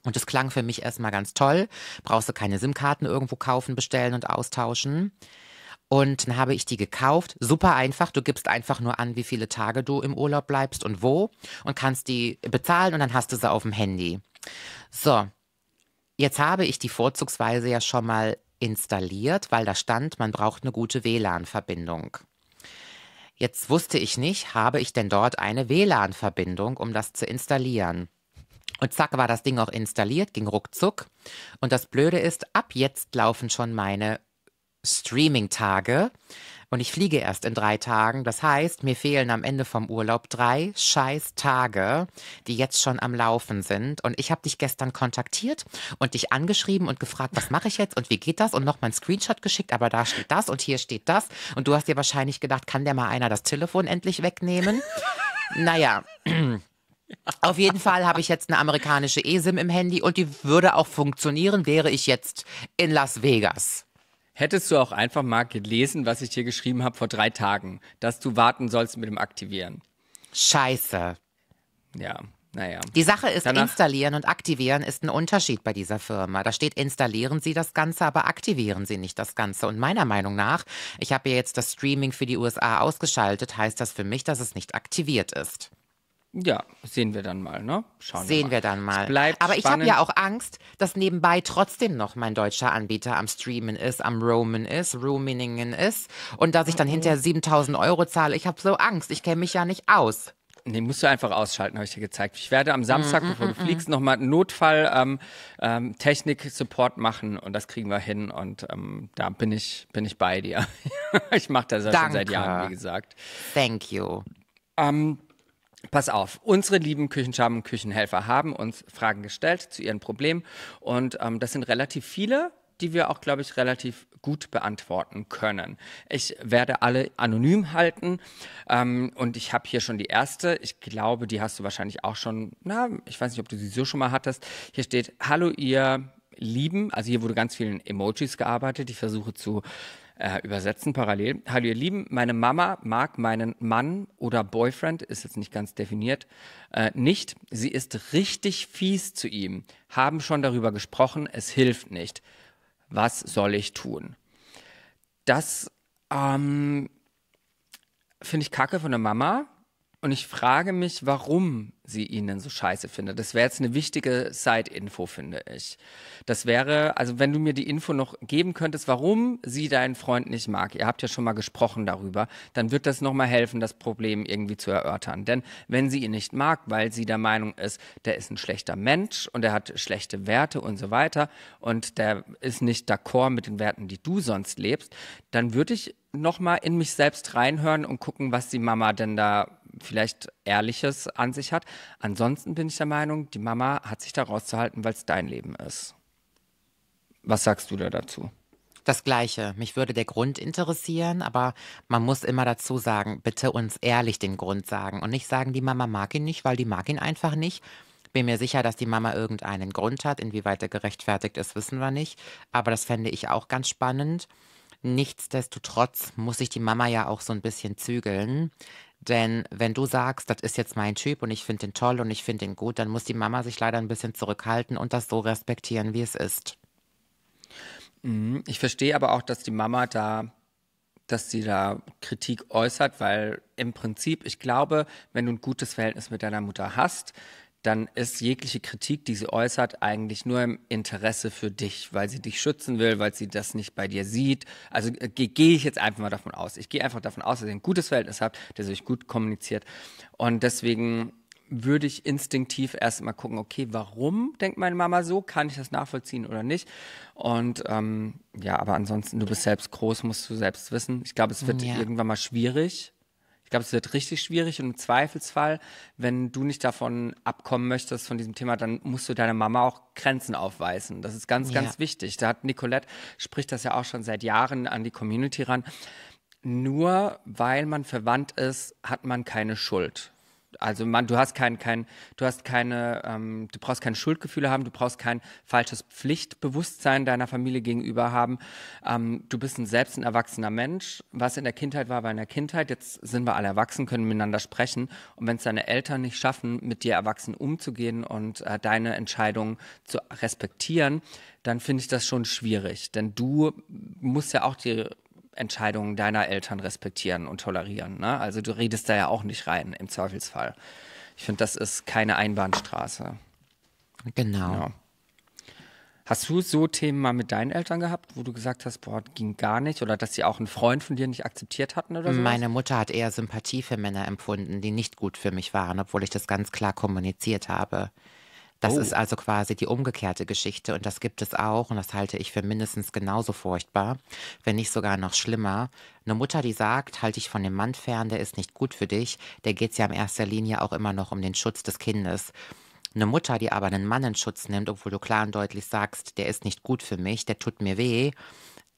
Und das klang für mich erstmal ganz toll. Brauchst du keine SIM-Karten irgendwo kaufen, bestellen und austauschen. Und dann habe ich die gekauft. Super einfach. Du gibst einfach nur an, wie viele Tage du im Urlaub bleibst und wo und kannst die bezahlen und dann hast du sie auf dem Handy. So, Jetzt habe ich die vorzugsweise ja schon mal installiert, weil da stand, man braucht eine gute WLAN-Verbindung. Jetzt wusste ich nicht, habe ich denn dort eine WLAN-Verbindung, um das zu installieren? Und zack war das Ding auch installiert, ging ruckzuck. Und das Blöde ist, ab jetzt laufen schon meine Streaming-Tage. Und ich fliege erst in drei Tagen. Das heißt, mir fehlen am Ende vom Urlaub drei scheiß Tage, die jetzt schon am Laufen sind. Und ich habe dich gestern kontaktiert und dich angeschrieben und gefragt, was mache ich jetzt und wie geht das? Und noch mal einen Screenshot geschickt, aber da steht das und hier steht das. Und du hast dir wahrscheinlich gedacht, kann der mal einer das Telefon endlich wegnehmen? naja. Auf jeden Fall habe ich jetzt eine amerikanische eSIM im Handy und die würde auch funktionieren, wäre ich jetzt in Las Vegas. Hättest du auch einfach mal gelesen, was ich dir geschrieben habe vor drei Tagen, dass du warten sollst mit dem Aktivieren? Scheiße. Ja, naja. Die Sache ist, Danach- installieren und aktivieren ist ein Unterschied bei dieser Firma. Da steht, installieren Sie das Ganze, aber aktivieren Sie nicht das Ganze. Und meiner Meinung nach, ich habe ja jetzt das Streaming für die USA ausgeschaltet, heißt das für mich, dass es nicht aktiviert ist. Ja, sehen wir dann mal, ne? Schauen Sehen wir, wir mal. dann mal. Es bleibt Aber ich habe ja auch Angst, dass nebenbei trotzdem noch mein deutscher Anbieter am Streamen ist, am Roamen ist, Roomingen ist und dass ich dann hinterher 7000 Euro zahle. Ich habe so Angst. Ich kenne mich ja nicht aus. Nee, musst du einfach ausschalten, habe ich dir gezeigt. Ich werde am Samstag, Mm, bevor du fliegst, nochmal Notfall ähm, ähm, Technik-Support machen und das kriegen wir hin und ähm, da bin ich, bin ich bei dir. ich mache das ja schon seit. Jahren, wie gesagt. Thank you. Ähm, pass auf, unsere lieben Küchenschaben und Küchenhelfer haben uns Fragen gestellt zu ihren Problemen und ähm, das sind relativ viele, die wir auch, glaube ich, relativ gut beantworten können. Ich werde alle anonym halten ähm, und ich habe hier schon die erste. Ich glaube, die hast du wahrscheinlich auch schon, na, ich weiß nicht, ob du sie so schon mal hattest. Hier steht, hallo ihr Lieben, also hier wurde ganz vielen Emojis gearbeitet. Ich versuche zu äh, übersetzen parallel. Hallo ihr Lieben, meine Mama mag meinen Mann oder Boyfriend, ist jetzt nicht ganz definiert, äh, nicht. Sie ist richtig fies zu ihm. Haben schon darüber gesprochen, es hilft nicht. Was soll ich tun? Das ähm, finde ich kacke von der Mama. Und ich frage mich, warum sie ihn denn so scheiße findet. Das wäre jetzt eine wichtige Side-Info, finde ich. Das wäre, also wenn du mir die Info noch geben könntest, warum sie deinen Freund nicht mag. Ihr habt ja schon mal gesprochen darüber. Dann wird das nochmal helfen, das Problem irgendwie zu erörtern. Denn wenn sie ihn nicht mag, weil sie der Meinung ist, der ist ein schlechter Mensch und er hat schlechte Werte und so weiter und der ist nicht d'accord mit den Werten, die du sonst lebst, dann würde ich nochmal in mich selbst reinhören und gucken, was die Mama denn da vielleicht Ehrliches an sich hat. Ansonsten bin ich der Meinung, die Mama hat sich da rauszuhalten, weil es dein Leben ist. Was sagst du da dazu? Das Gleiche. Mich würde der Grund interessieren, aber man muss immer dazu sagen, bitte uns ehrlich den Grund sagen und nicht sagen, die Mama mag ihn nicht, weil die mag ihn einfach nicht. Bin mir sicher, dass die Mama irgendeinen Grund hat. Inwieweit er gerechtfertigt ist, wissen wir nicht. Aber das fände ich auch ganz spannend. Nichtsdestotrotz muss sich die Mama ja auch so ein bisschen zügeln. Denn wenn du sagst, das ist jetzt mein Typ und ich finde ihn toll und ich finde ihn gut, dann muss die Mama sich leider ein bisschen zurückhalten und das so respektieren, wie es ist. Mhm. Ich verstehe aber auch, dass die Mama da, dass sie da Kritik äußert, weil im Prinzip, ich glaube, wenn du ein gutes Verhältnis mit deiner Mutter hast, dann ist jegliche Kritik, die sie äußert, eigentlich nur im Interesse für dich, weil sie dich schützen will, weil sie das nicht bei dir sieht. Also äh, gehe ich jetzt einfach mal davon aus. Ich gehe einfach davon aus, dass ihr ein gutes Verhältnis habt, dass ihr euch gut kommuniziert. Und deswegen würde ich instinktiv erstmal gucken, okay, warum denkt meine Mama so? Kann ich das nachvollziehen oder nicht? Und ähm, ja, aber ansonsten, du bist selbst groß, musst du selbst wissen. Ich glaube, es wird ja. irgendwann mal schwierig ich glaube, es wird richtig schwierig und im Zweifelsfall, wenn du nicht davon abkommen möchtest von diesem Thema, dann musst du deiner Mama auch Grenzen aufweisen. Das ist ganz, ja. ganz wichtig. Da hat Nicolette, spricht das ja auch schon seit Jahren an die Community ran. Nur weil man verwandt ist, hat man keine Schuld. Also man, du hast kein, kein, du hast keine, ähm, du brauchst keine Schuldgefühle haben, du brauchst kein falsches Pflichtbewusstsein deiner Familie gegenüber haben. Ähm, du bist ein, selbst ein erwachsener Mensch. Was in der Kindheit war, war in der Kindheit. Jetzt sind wir alle erwachsen, können miteinander sprechen. Und wenn es deine Eltern nicht schaffen, mit dir erwachsen umzugehen und äh, deine Entscheidungen zu respektieren, dann finde ich das schon schwierig. Denn du musst ja auch die Entscheidungen deiner Eltern respektieren und tolerieren. Ne? Also du redest da ja auch nicht rein im Zweifelsfall. Ich finde, das ist keine Einbahnstraße. Genau. Ja. Hast du so Themen mal mit deinen Eltern gehabt, wo du gesagt hast, boah, ging gar nicht oder dass sie auch einen Freund von dir nicht akzeptiert hatten oder so? Meine Mutter hat eher Sympathie für Männer empfunden, die nicht gut für mich waren, obwohl ich das ganz klar kommuniziert habe. Das oh. ist also quasi die umgekehrte Geschichte und das gibt es auch und das halte ich für mindestens genauso furchtbar, wenn nicht sogar noch schlimmer. Eine Mutter, die sagt, halte ich von dem Mann fern, der ist nicht gut für dich, der geht es ja in erster Linie auch immer noch um den Schutz des Kindes. Eine Mutter, die aber einen Mann in Schutz nimmt, obwohl du klar und deutlich sagst, der ist nicht gut für mich, der tut mir weh,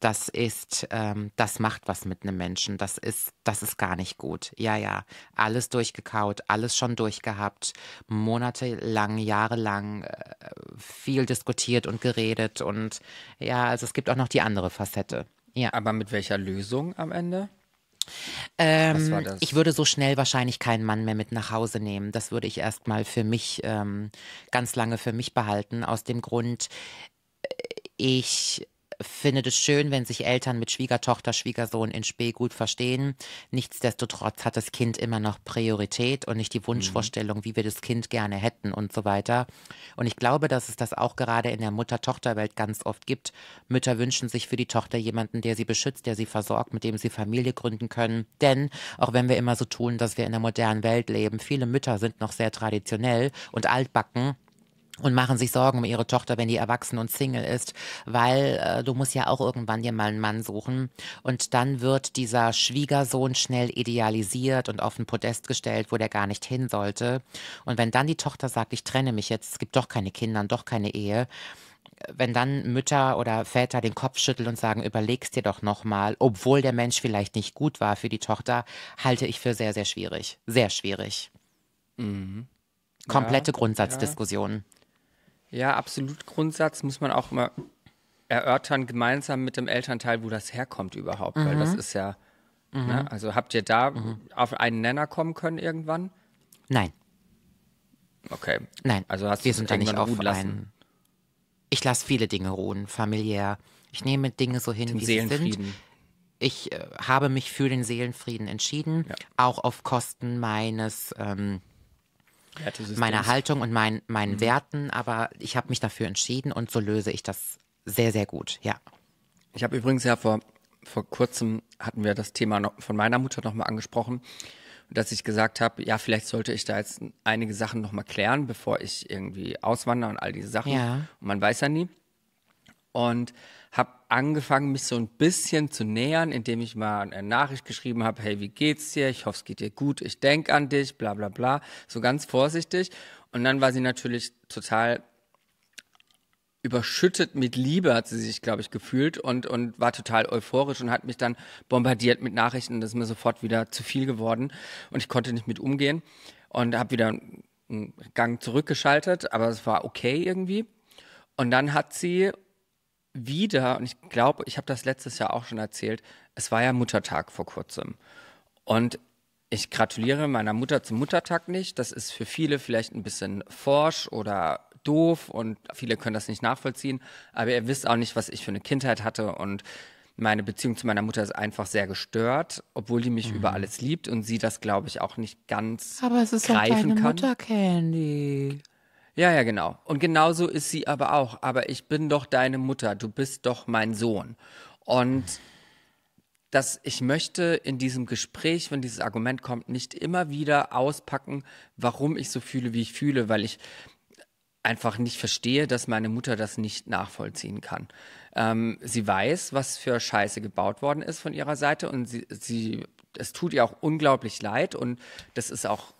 das ist, ähm, das macht was mit einem Menschen. Das ist, das ist gar nicht gut. Ja, ja. Alles durchgekaut, alles schon durchgehabt, monatelang, jahrelang äh, viel diskutiert und geredet. Und ja, also es gibt auch noch die andere Facette. Ja. Aber mit welcher Lösung am Ende? Ähm, ich würde so schnell wahrscheinlich keinen Mann mehr mit nach Hause nehmen. Das würde ich erstmal für mich ähm, ganz lange für mich behalten. Aus dem Grund, äh, ich finde es schön, wenn sich Eltern mit Schwiegertochter, Schwiegersohn in Spee gut verstehen. Nichtsdestotrotz hat das Kind immer noch Priorität und nicht die Wunschvorstellung, mhm. wie wir das Kind gerne hätten und so weiter. Und ich glaube, dass es das auch gerade in der Mutter-Tochter-Welt ganz oft gibt. Mütter wünschen sich für die Tochter jemanden, der sie beschützt, der sie versorgt, mit dem sie Familie gründen können. Denn auch wenn wir immer so tun, dass wir in der modernen Welt leben, viele Mütter sind noch sehr traditionell und altbacken und machen sich Sorgen um ihre Tochter, wenn die erwachsen und Single ist, weil äh, du musst ja auch irgendwann dir mal einen Mann suchen. Und dann wird dieser Schwiegersohn schnell idealisiert und auf ein Podest gestellt, wo der gar nicht hin sollte. Und wenn dann die Tochter sagt, ich trenne mich jetzt, es gibt doch keine Kinder und doch keine Ehe, wenn dann Mütter oder Väter den Kopf schütteln und sagen, überlegst dir doch nochmal, obwohl der Mensch vielleicht nicht gut war für die Tochter, halte ich für sehr, sehr schwierig. Sehr schwierig. Mhm. Komplette ja, Grundsatzdiskussion. Ja. Ja, absolut Grundsatz muss man auch immer erörtern gemeinsam mit dem Elternteil, wo das herkommt überhaupt, weil das ist ja, ne? also habt ihr da auf einen Nenner kommen können irgendwann? Nein, Okay. nein. Also hast wir du sind da nicht auf einen. Ich lasse viele Dinge ruhen, familiär. Ich nehme Dinge so hin, Den wie sie sind. Ich äh, habe mich für den Seelenfrieden entschieden, auch auf Kosten meines ähm. Meiner Haltung und mein, meinen Mhm. Werten, aber ich habe mich dafür entschieden und so löse ich das sehr, sehr gut. Ja. Ich habe übrigens ja vor, vor kurzem hatten wir das Thema noch von meiner Mutter nochmal angesprochen, dass ich gesagt habe, ja, vielleicht sollte ich da jetzt einige Sachen nochmal klären, bevor ich irgendwie auswandere und all diese Sachen. Ja. Und man weiß ja nie. Und angefangen, mich so ein bisschen zu nähern, indem ich mal eine Nachricht geschrieben habe, hey, wie geht's dir? Ich hoffe, es geht dir gut. Ich denk an dich, bla bla bla. So ganz vorsichtig. Und dann war sie natürlich total überschüttet mit Liebe, hat sie sich, glaube ich, gefühlt und, und war total euphorisch und hat mich dann bombardiert mit Nachrichten. Das ist mir sofort wieder zu viel geworden und ich konnte nicht mit umgehen und habe wieder einen Gang zurückgeschaltet, aber es war okay irgendwie. Und dann hat sie wieder, und ich glaube, ich habe das letztes Jahr auch schon erzählt, es war ja Muttertag vor kurzem. Und ich gratuliere meiner Mutter zum Muttertag nicht. Das ist für viele vielleicht ein bisschen forsch oder doof und viele können das nicht nachvollziehen. Aber ihr wisst auch nicht, was ich für eine Kindheit hatte und meine Beziehung zu meiner Mutter ist einfach sehr gestört, obwohl die mich über alles liebt und sie das, glaube ich, auch nicht ganz Aber es ist greifen deine kann. Mutter, Candy. Ja, ja, genau. Und genauso ist sie aber auch. Aber ich bin doch deine Mutter, du bist doch mein Sohn. Und dass ich möchte in diesem Gespräch, wenn dieses Argument kommt, nicht immer wieder auspacken, warum ich so fühle, wie ich fühle, weil ich einfach nicht verstehe, dass meine Mutter das nicht nachvollziehen kann. Ähm, sie weiß, was für Scheiße gebaut worden ist von ihrer Seite und sie, sie, es tut ihr auch unglaublich leid und das ist auch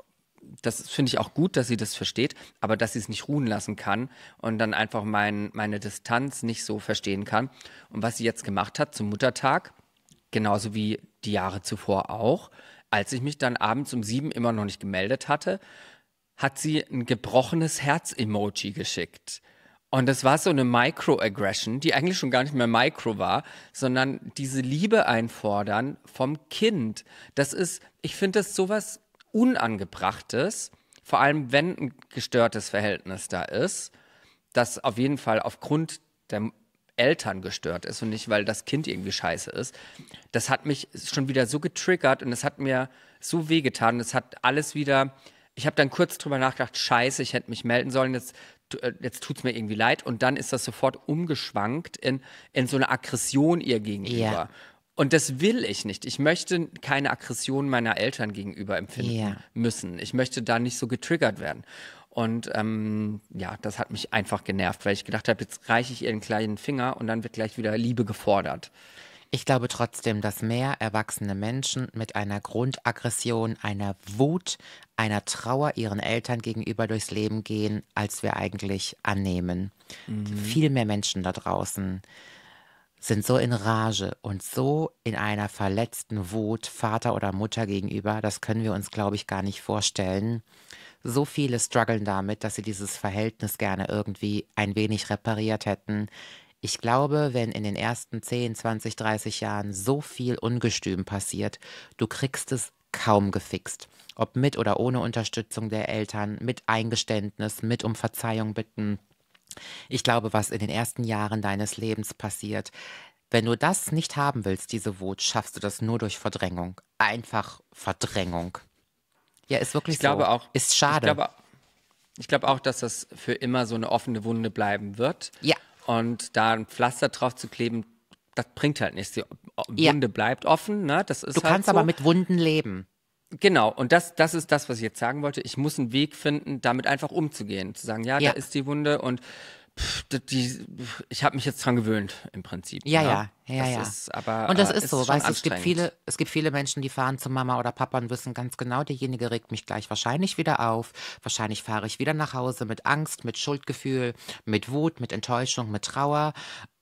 das finde ich auch gut, dass sie das versteht, aber dass sie es nicht ruhen lassen kann und dann einfach mein, meine Distanz nicht so verstehen kann. Und was sie jetzt gemacht hat zum Muttertag, genauso wie die Jahre zuvor auch, als ich mich dann abends um sieben immer noch nicht gemeldet hatte, hat sie ein gebrochenes Herz-Emoji geschickt. Und das war so eine Microaggression, die eigentlich schon gar nicht mehr Micro war, sondern diese Liebe einfordern vom Kind. Das ist, ich finde das sowas Unangebrachtes, vor allem wenn ein gestörtes Verhältnis da ist, das auf jeden Fall aufgrund der Eltern gestört ist und nicht, weil das Kind irgendwie scheiße ist. Das hat mich schon wieder so getriggert und es hat mir so wehgetan. Es hat alles wieder. Ich habe dann kurz drüber nachgedacht, scheiße, ich hätte mich melden sollen, jetzt, äh, jetzt tut es mir irgendwie leid. Und dann ist das sofort umgeschwankt in, in so eine Aggression ihr gegenüber. Ja. Und das will ich nicht. Ich möchte keine Aggression meiner Eltern gegenüber empfinden Ja. müssen. Ich möchte da nicht so getriggert werden. Und ähm, ja, das hat mich einfach genervt, weil ich gedacht habe, jetzt reiche ich ihr einen kleinen Finger und dann wird gleich wieder Liebe gefordert. Ich glaube trotzdem, dass mehr erwachsene Menschen mit einer Grundaggression, einer Wut, einer Trauer ihren Eltern gegenüber durchs Leben gehen, als wir eigentlich annehmen. Viel mehr Menschen da draußen sind so in Rage und so in einer verletzten Wut Vater oder Mutter gegenüber, das können wir uns, glaube ich, gar nicht vorstellen. So viele strugglen damit, dass sie dieses Verhältnis gerne irgendwie ein wenig repariert hätten. Ich glaube, wenn in den ersten 10, 20, 30 Jahren so viel Ungestüm passiert, du kriegst es kaum gefixt. Ob mit oder ohne Unterstützung der Eltern, mit Eingeständnis, mit um Verzeihung bitten. Ich glaube, was in den ersten Jahren deines Lebens passiert, wenn du das nicht haben willst, diese Wut, schaffst du das nur durch Verdrängung. Einfach Verdrängung. Ja, ist wirklich Ich glaube so. auch. Ist schade. Ich glaube, ich glaube auch, dass das für immer so eine offene Wunde bleiben wird. Ja. Und da ein Pflaster drauf zu kleben, das bringt halt nichts. Die Ja. Wunde bleibt offen, ne? Das ist du halt kannst so. aber mit Wunden leben. Genau, und das, das ist das, was ich jetzt sagen wollte. Ich muss einen Weg finden, damit einfach umzugehen. Zu sagen, ja, Ja. da ist die Wunde und pff, die, ich habe mich jetzt dran gewöhnt, im Prinzip. Ja, ne? ja, ja, das ja. Ist, aber, Und das äh, ist so, schon weißt du, es gibt viele, es gibt viele Menschen, die fahren zu Mama oder Papa und wissen ganz genau, derjenige regt mich gleich wahrscheinlich wieder auf. Wahrscheinlich fahre ich wieder nach Hause mit Angst, mit Schuldgefühl, mit Wut, mit Enttäuschung, mit Trauer.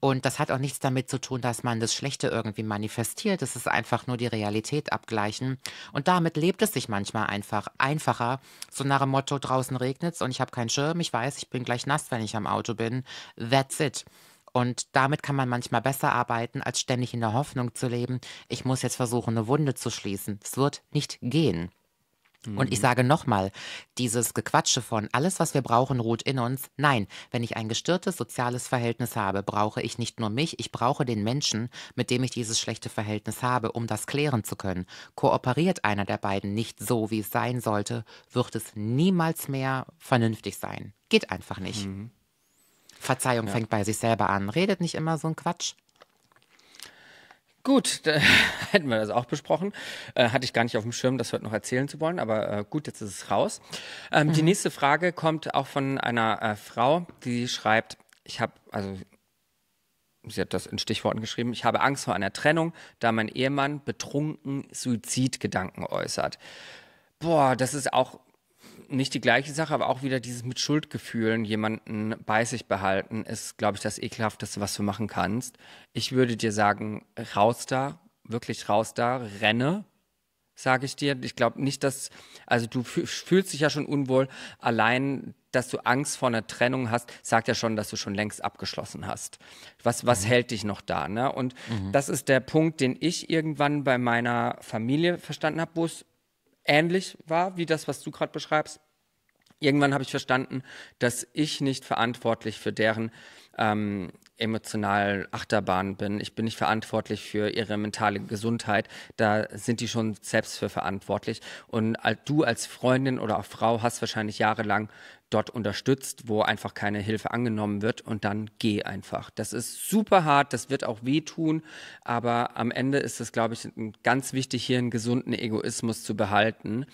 Und das hat auch nichts damit zu tun, dass man das Schlechte irgendwie manifestiert. Es ist einfach nur die Realität abgleichen. Und damit lebt es sich manchmal einfach einfacher. So nach dem Motto, draußen regnet's und ich habe keinen Schirm. Ich weiß, ich bin gleich nass, wenn ich am Auto bin. That's it. Und damit kann man manchmal besser arbeiten, als ständig in der Hoffnung zu leben, ich muss jetzt versuchen, eine Wunde zu schließen. Es wird nicht gehen. Und ich sage nochmal, dieses Gequatsche von alles, was wir brauchen, ruht in uns. Nein, wenn ich ein gestörtes soziales Verhältnis habe, brauche ich nicht nur mich, ich brauche den Menschen, mit dem ich dieses schlechte Verhältnis habe, um das klären zu können. Kooperiert einer der beiden nicht so, wie es sein sollte, wird es niemals mehr vernünftig sein. Geht einfach nicht. Mhm. Verzeihung fängt bei sich selber an. Redet nicht immer so ein Quatsch. Gut, da hätten wir das auch besprochen. Äh, hatte ich gar nicht auf dem Schirm, das heute noch erzählen zu wollen, aber äh, gut, jetzt ist es raus. Ähm, Die nächste Frage kommt auch von einer äh, Frau, die schreibt, ich habe, also sie hat das in Stichworten geschrieben, ich habe Angst vor einer Trennung, da mein Ehemann betrunken Suizidgedanken äußert. Boah, das ist auch nicht die gleiche Sache, aber auch wieder dieses mit Schuldgefühlen jemanden bei sich behalten, ist, glaube ich, das ekelhafteste, was du machen kannst. Ich würde dir sagen, raus da, wirklich raus da, renne, sage ich dir. Ich glaube nicht, dass, also du fü- fühlst dich ja schon unwohl, allein, dass du Angst vor einer Trennung hast, sagt ja schon, dass du schon längst abgeschlossen hast. Was, was hält dich noch da? Ne? Und das ist der Punkt, den ich irgendwann bei meiner Familie verstanden habe, wo es ähnlich war wie das, was du gerade beschreibst. Irgendwann habe ich verstanden, dass ich nicht verantwortlich für deren ähm, emotional Achterbahn bin. Ich bin nicht verantwortlich für ihre mentale Gesundheit. Da sind die schon selbst für verantwortlich. Und du als Freundin oder auch Frau hast wahrscheinlich jahrelang dort unterstützt, wo einfach keine Hilfe angenommen wird und dann geh einfach. Das ist super hart, das wird auch wehtun, aber am Ende ist es, glaube ich, ganz wichtig, hier einen gesunden Egoismus zu behalten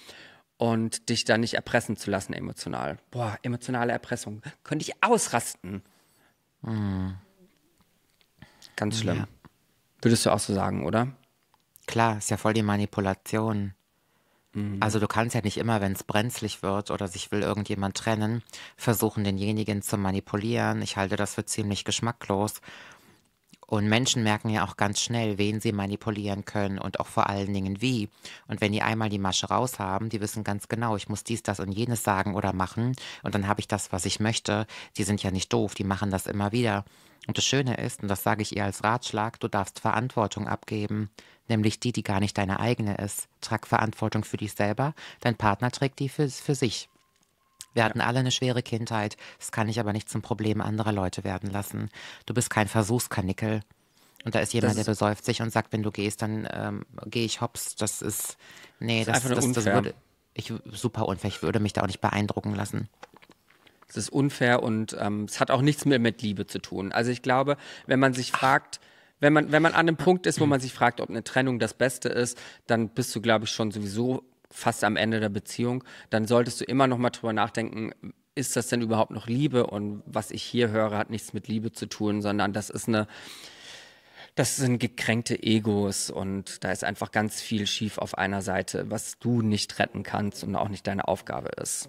und dich da nicht erpressen zu lassen emotional. Boah, emotionale Erpressung. Könnte ich ausrasten. Ganz schlimm. Ja. Würdest du auch so sagen, oder? Klar, ist ja voll die Manipulation. Also du kannst ja nicht immer, wenn es brenzlig wird oder sich will irgendjemand trennen, versuchen, denjenigen zu manipulieren. Ich halte das für ziemlich geschmacklos. Und Menschen merken ja auch ganz schnell, wen sie manipulieren können und auch vor allen Dingen wie. Und wenn die einmal die Masche raus haben, die wissen ganz genau, ich muss dies, das und jenes sagen oder machen und dann habe ich das, was ich möchte. Die sind ja nicht doof, die machen das immer wieder. Und das Schöne ist, und das sage ich ihr als Ratschlag, du darfst Verantwortung abgeben, nämlich die, die gar nicht deine eigene ist. Trag Verantwortung für dich selber, dein Partner trägt die für, für sich. Wir hatten alle eine schwere Kindheit, das kann ich aber nicht zum Problem anderer Leute werden lassen. Du bist kein Versuchskanickel. Und da ist jemand, der besäuft sich und sagt, wenn du gehst, dann ähm, gehe ich hops. Das ist, nee, Das ist das, das würde, ich, super unfair. Ich würde mich da auch nicht beeindrucken lassen. Es ist unfair und ähm, es hat auch nichts mehr mit Liebe zu tun. Also ich glaube, wenn man sich fragt, wenn man, wenn man an einem Punkt ist, wo man sich fragt, ob eine Trennung das Beste ist, dann bist du, glaube ich, schon sowieso fast am Ende der Beziehung. Dann solltest du immer noch mal drüber nachdenken, ist das denn überhaupt noch Liebe? Und was ich hier höre, hat nichts mit Liebe zu tun, sondern das ist eine, das sind gekränkte Egos und da ist einfach ganz viel schief auf einer Seite, was du nicht retten kannst und auch nicht deine Aufgabe ist.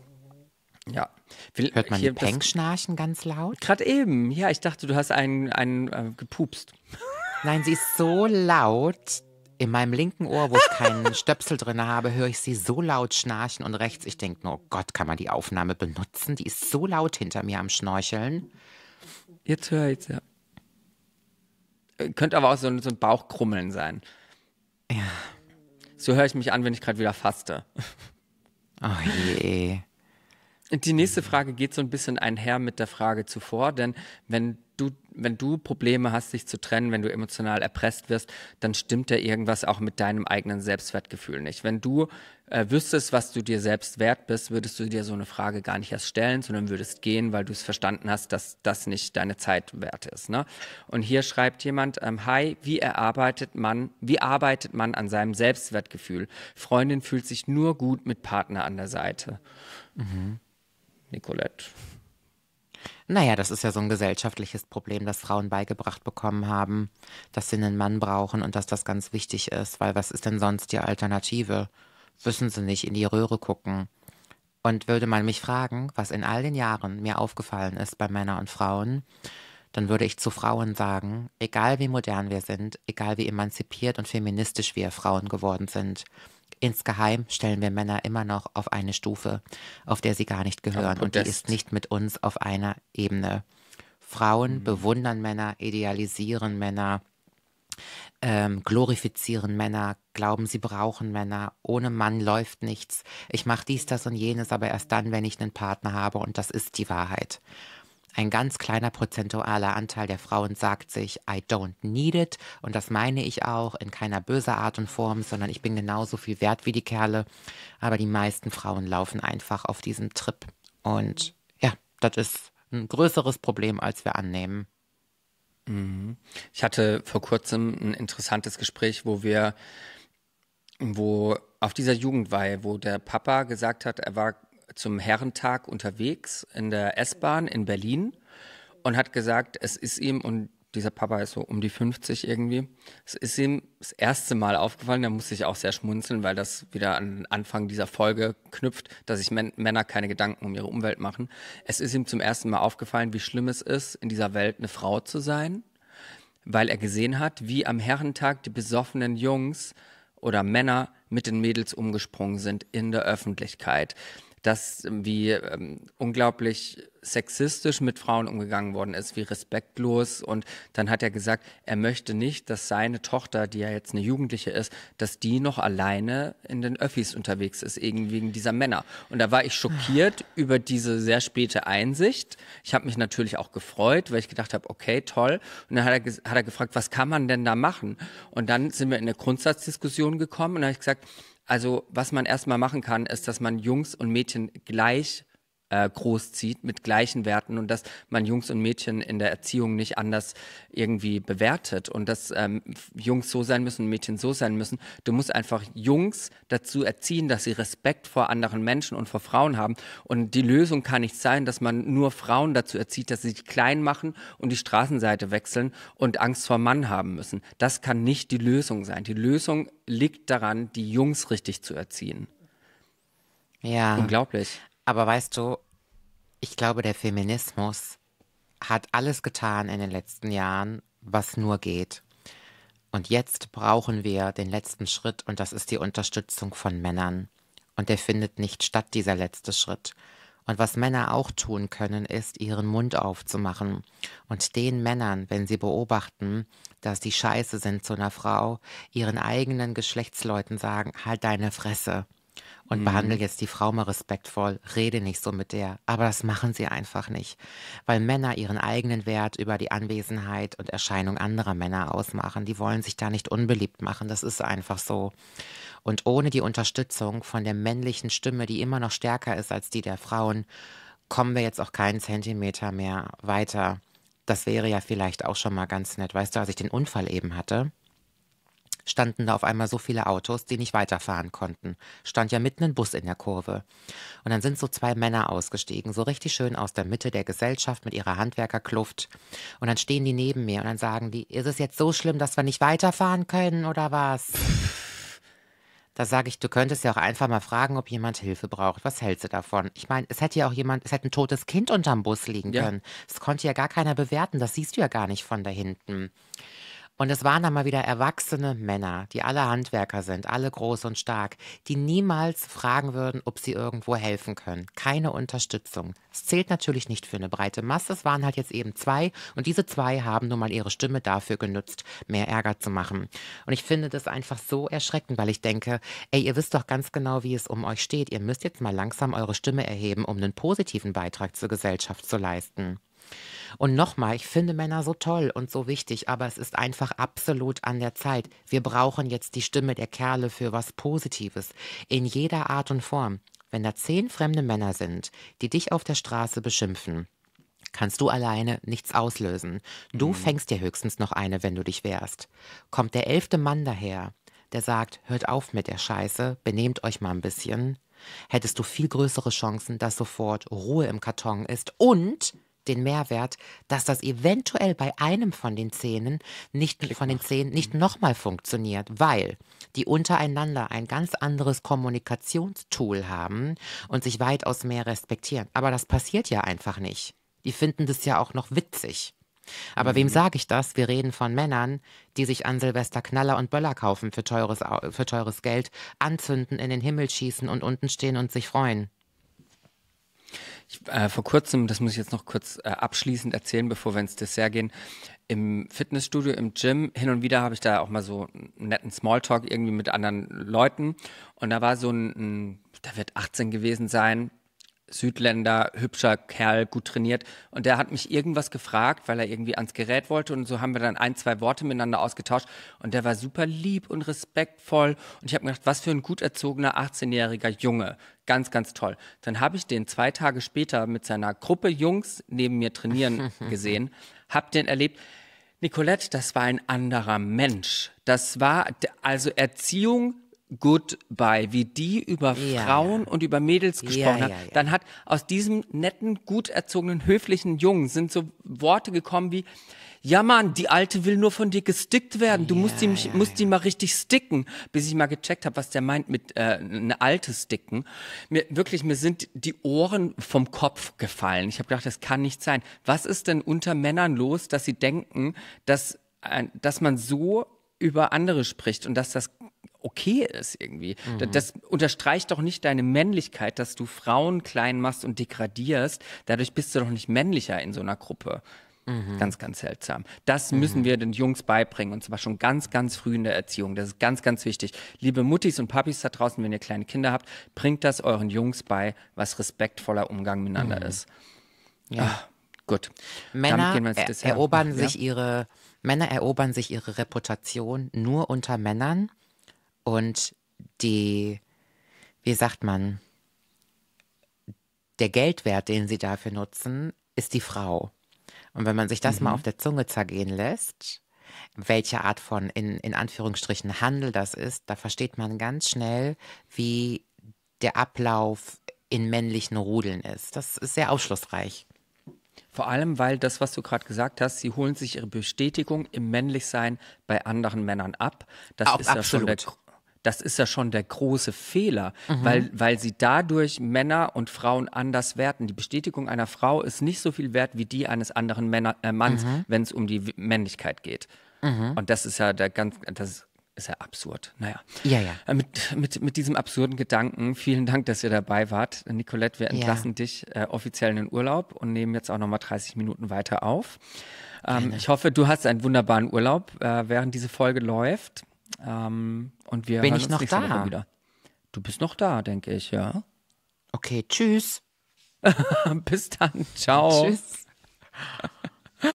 Ja. Will- Hört man hier Peng schnarchen ganz laut? Gerade eben. Ja, ich dachte, du hast einen, einen äh, gepupst. Nein, sie ist so laut. In meinem linken Ohr, wo ich keinen Stöpsel drin habe, höre ich sie so laut schnarchen und rechts, ich denke nur, oh Gott, kann man die Aufnahme benutzen? Die ist so laut hinter mir am Schnorcheln. Jetzt höre ich ja. Äh, Könnte aber auch so, ein- so ein Bauchkrummeln sein. Ja. So höre ich mich an, wenn ich gerade wieder faste. Oh je. Die nächste Frage geht so ein bisschen einher mit der Frage zuvor, denn wenn du, wenn du Probleme hast, dich zu trennen, wenn du emotional erpresst wirst, dann stimmt ja irgendwas auch mit deinem eigenen Selbstwertgefühl nicht. Wenn du äh, wüsstest, was du dir selbst wert bist, würdest du dir so eine Frage gar nicht erst stellen, sondern würdest gehen, weil du es verstanden hast, dass das nicht deine Zeit wert ist. Ne? Und hier schreibt jemand, ähm, hi, wie erarbeitet man, wie arbeitet man an seinem Selbstwertgefühl? Freundin fühlt sich nur gut mit Partner an der Seite. Nicolette. Naja, das ist ja so ein gesellschaftliches Problem, das Frauen beigebracht bekommen haben, dass sie einen Mann brauchen und dass das ganz wichtig ist, weil was ist denn sonst die Alternative? Wissen sie nicht in die Röhre gucken. Und würde man mich fragen, was in all den Jahren mir aufgefallen ist bei Männern und Frauen, dann würde ich zu Frauen sagen, egal wie modern wir sind, egal wie emanzipiert und feministisch wir Frauen geworden sind, insgeheim stellen wir Männer immer noch auf eine Stufe, auf der sie gar nicht gehören. Und die ist nicht mit uns auf einer Ebene. Frauen bewundern Männer, idealisieren Männer, ähm, glorifizieren Männer, glauben, sie brauchen Männer. Ohne Mann läuft nichts. Ich mache dies, das und jenes, aber erst dann, wenn ich einen Partner habe. Und das ist die Wahrheit. Ein ganz kleiner prozentualer Anteil der Frauen sagt sich, I don't need it. Und das meine ich auch in keiner böser Art und Form, sondern ich bin genauso viel wert wie die Kerle. Aber die meisten Frauen laufen einfach auf diesem Trip. Und ja, das ist ein größeres Problem, als wir annehmen. Ich hatte vor kurzem ein interessantes Gespräch, wo wir, wo auf dieser Jugendweihe, wo der Papa gesagt hat, er war zum Herrentag unterwegs in der S-Bahn in Berlin und hat gesagt, es ist ihm, und dieser Papa ist so um die 50 irgendwie, es ist ihm das erste Mal aufgefallen, da musste ich auch sehr schmunzeln, weil das wieder an Anfang dieser Folge knüpft, dass sich Män Männer keine Gedanken um ihre Umwelt machen. Es ist ihm zum ersten Mal aufgefallen, wie schlimm es ist, in dieser Welt eine Frau zu sein weil er gesehen hat, wie am Herrentag die besoffenen Jungs oder Männer mit den Mädels umgesprungen sind in der Öffentlichkeit. Dass wie ähm, unglaublich sexistisch mit Frauen umgegangen worden ist, wie respektlos. Und dann hat er gesagt, er möchte nicht, dass seine Tochter, die ja jetzt eine Jugendliche ist, dass die noch alleine in den Öffis unterwegs ist, irgendwie wegen dieser Männer. Und da war ich schockiert über diese sehr späte Einsicht. Ich habe mich natürlich auch gefreut, weil ich gedacht habe, okay, toll. Und dann hat er, hat er gefragt, was kann man denn da machen? Und dann sind wir in eine Grundsatzdiskussion gekommen und dann habe ich gesagt, also was man erstmal machen kann, ist, dass man Jungs und Mädchen gleich äh, großzieht mit gleichen Werten und dass man Jungs und Mädchen in der Erziehung nicht anders irgendwie bewertet und dass ähm, Jungs so sein müssen, Mädchen so sein müssen. Du musst einfach Jungs dazu erziehen, dass sie Respekt vor anderen Menschen und vor Frauen haben. Und die Lösung kann nicht sein, dass man nur Frauen dazu erzieht, dass sie sich klein machen und die Straßenseite wechseln und Angst vor Mann haben müssen. Das kann nicht die Lösung sein. Die Lösung liegt daran, die Jungs richtig zu erziehen. Ja. Unglaublich. Aber weißt du, ich glaube, der Feminismus hat alles getan in den letzten Jahren, was nur geht. Und jetzt brauchen wir den letzten Schritt und das ist die Unterstützung von Männern. Und der findet nicht statt, dieser letzte Schritt. Und was Männer auch tun können, ist, ihren Mund aufzumachen und den Männern, wenn sie beobachten, dass die scheiße sind zu einer Frau, ihren eigenen Geschlechtsleuten sagen, halt deine Fresse und behandle jetzt die Frau mal respektvoll, rede nicht so mit der. Aber das machen sie einfach nicht, weil Männer ihren eigenen Wert über die Anwesenheit und Erscheinung anderer Männer ausmachen. Die wollen sich da nicht unbeliebt machen, das ist einfach so. Und ohne die Unterstützung von der männlichen Stimme, die immer noch stärker ist als die der Frauen, kommen wir jetzt auch keinen Zentimeter mehr weiter. Das wäre ja vielleicht auch schon mal ganz nett. Weißt du, als ich den Unfall eben hatte, standen da auf einmal so viele Autos, die nicht weiterfahren konnten. Stand ja mitten ein Bus in der Kurve. Und dann sind so zwei Männer ausgestiegen, so richtig schön aus der Mitte der Gesellschaft mit ihrer Handwerkerkluft. Und dann stehen die neben mir und dann sagen die, ist es jetzt so schlimm, dass wir nicht weiterfahren können oder was? Da sage ich, du könntest ja auch einfach mal fragen, ob jemand Hilfe braucht. Was hältst du davon? Ich meine, es hätte ja auch jemand, es hätte ein totes Kind unterm Bus liegen Ja. können. Das konnte ja gar keiner bewerten. Das siehst du ja gar nicht von da hinten. Und es waren dann mal wieder erwachsene Männer, die alle Handwerker sind, alle groß und stark, die niemals fragen würden, ob sie irgendwo helfen können. Keine Unterstützung. Es zählt natürlich nicht für eine breite Masse, es waren halt jetzt eben zwei und diese zwei haben nun mal ihre Stimme dafür genutzt, mehr Ärger zu machen. Und ich finde das einfach so erschreckend, weil ich denke, ey, ihr wisst doch ganz genau, wie es um euch steht. Ihr müsst jetzt mal langsam eure Stimme erheben, um einen positiven Beitrag zur Gesellschaft zu leisten. Und nochmal, ich finde Männer so toll und so wichtig, aber es ist einfach absolut an der Zeit. Wir brauchen jetzt die Stimme der Kerle für was Positives. In jeder Art und Form. Wenn da zehn fremde Männer sind, die dich auf der Straße beschimpfen, kannst du alleine nichts auslösen. Du fängst dir höchstens noch eine, wenn du dich wehrst. Kommt der elfte Mann daher, der sagt, hört auf mit der Scheiße, benehmt euch mal ein bisschen, hättest du viel größere Chancen, dass sofort Ruhe im Karton ist und den Mehrwert, dass das eventuell bei einem von den Zähnen nicht von den Zähnen nicht nochmal funktioniert, weil die untereinander ein ganz anderes Kommunikationstool haben und sich weitaus mehr respektieren. Aber das passiert ja einfach nicht. Die finden das ja auch noch witzig. Aber wem sage ich das? Wir reden von Männern, die sich an Silvester Knaller und Böller kaufen für teures, für teures Geld, anzünden, in den Himmel schießen und unten stehen und sich freuen. Ich, äh, vor kurzem, das muss ich jetzt noch kurz äh, abschließend erzählen, bevor wir ins Dessert gehen. Im Fitnessstudio, im Gym, hin und wieder habe ich da auch mal so einen netten Smalltalk irgendwie mit anderen Leuten. Und da war so ein, ein der wird 18 gewesen sein, Südländer, hübscher Kerl, gut trainiert. Und der hat mich irgendwas gefragt, weil er irgendwie ans Gerät wollte. Und so haben wir dann ein, zwei Worte miteinander ausgetauscht. Und der war super lieb und respektvoll. Und ich habe mir gedacht, was für ein gut erzogener 18-jähriger Junge. Ganz, ganz toll. Dann habe ich den zwei Tage später mit seiner Gruppe Jungs neben mir trainieren gesehen, hab den erlebt. Nicolette, das war ein anderer Mensch. Das war also Erziehung Goodbye, wie die über Ja, Frauen ja. und über Mädels gesprochen Ja, hat, dann hat aus diesem netten, gut erzogenen, höflichen Jungen sind so Worte gekommen wie, ja Mann, die Alte will nur von dir gestickt werden. Du musst, die, mich, musst die mal richtig sticken, bis ich mal gecheckt habe, was der meint mit äh, eine Alte sticken. Mir, wirklich, mir sind die Ohren vom Kopf gefallen. Ich habe gedacht, das kann nicht sein. Was ist denn unter Männern los, dass sie denken, dass, äh, dass man so über andere spricht und dass das okay ist irgendwie. Da- Das unterstreicht doch nicht deine Männlichkeit, dass du Frauen klein machst und degradierst. Dadurch bist du doch nicht männlicher in so einer Gruppe. Ganz, ganz seltsam. Das müssen wir den Jungs beibringen und zwar schon ganz, ganz früh in der Erziehung. Das ist ganz, ganz wichtig. Liebe Muttis und Papis da draußen, wenn ihr kleine Kinder habt, bringt das euren Jungs bei, was respektvoller Umgang miteinander ist. Ja. gut. Damit Männer gehen wir ins er erobern Ja? sich ihre Männer erobern sich ihre Reputation nur unter Männern und die, wie sagt man, der Geldwert, den sie dafür nutzen, ist die Frau. Und wenn man sich das mal Mhm. auf der Zunge zergehen lässt, welche Art von in, in Anführungsstrichen Handel das ist, da versteht man ganz schnell, wie der Ablauf in männlichen Rudeln ist. Das ist sehr aufschlussreich. Vor allem, weil das, was du gerade gesagt hast, sie holen sich ihre Bestätigung im Männlichsein bei anderen Männern ab. Das Ab- ist ja schon der, absolut. Das ist ja schon der große Fehler, Mhm. weil, weil sie dadurch Männer und Frauen anders werten. Die Bestätigung einer Frau ist nicht so viel wert wie die eines anderen Männer, äh, Manns, Mhm. wenn es um die Männlichkeit geht. Und das ist ja der ganz, das ist ja absurd. Naja. Ja, ja. Äh, Mit, mit, mit diesem absurden Gedanken, vielen Dank, dass ihr dabei wart. Nicolette, wir Ja. entlassen dich äh, offiziell in den Urlaub und nehmen jetzt auch nochmal 30 Minuten weiter auf. Ähm, ich hoffe, du hast einen wunderbaren Urlaub, äh, während diese Folge läuft. Ähm, und wir Bin hören ich uns noch nächste da? Woche wieder. Du bist noch da, denke ich, ja. Okay, tschüss. Bis dann. Ciao. Tschüss.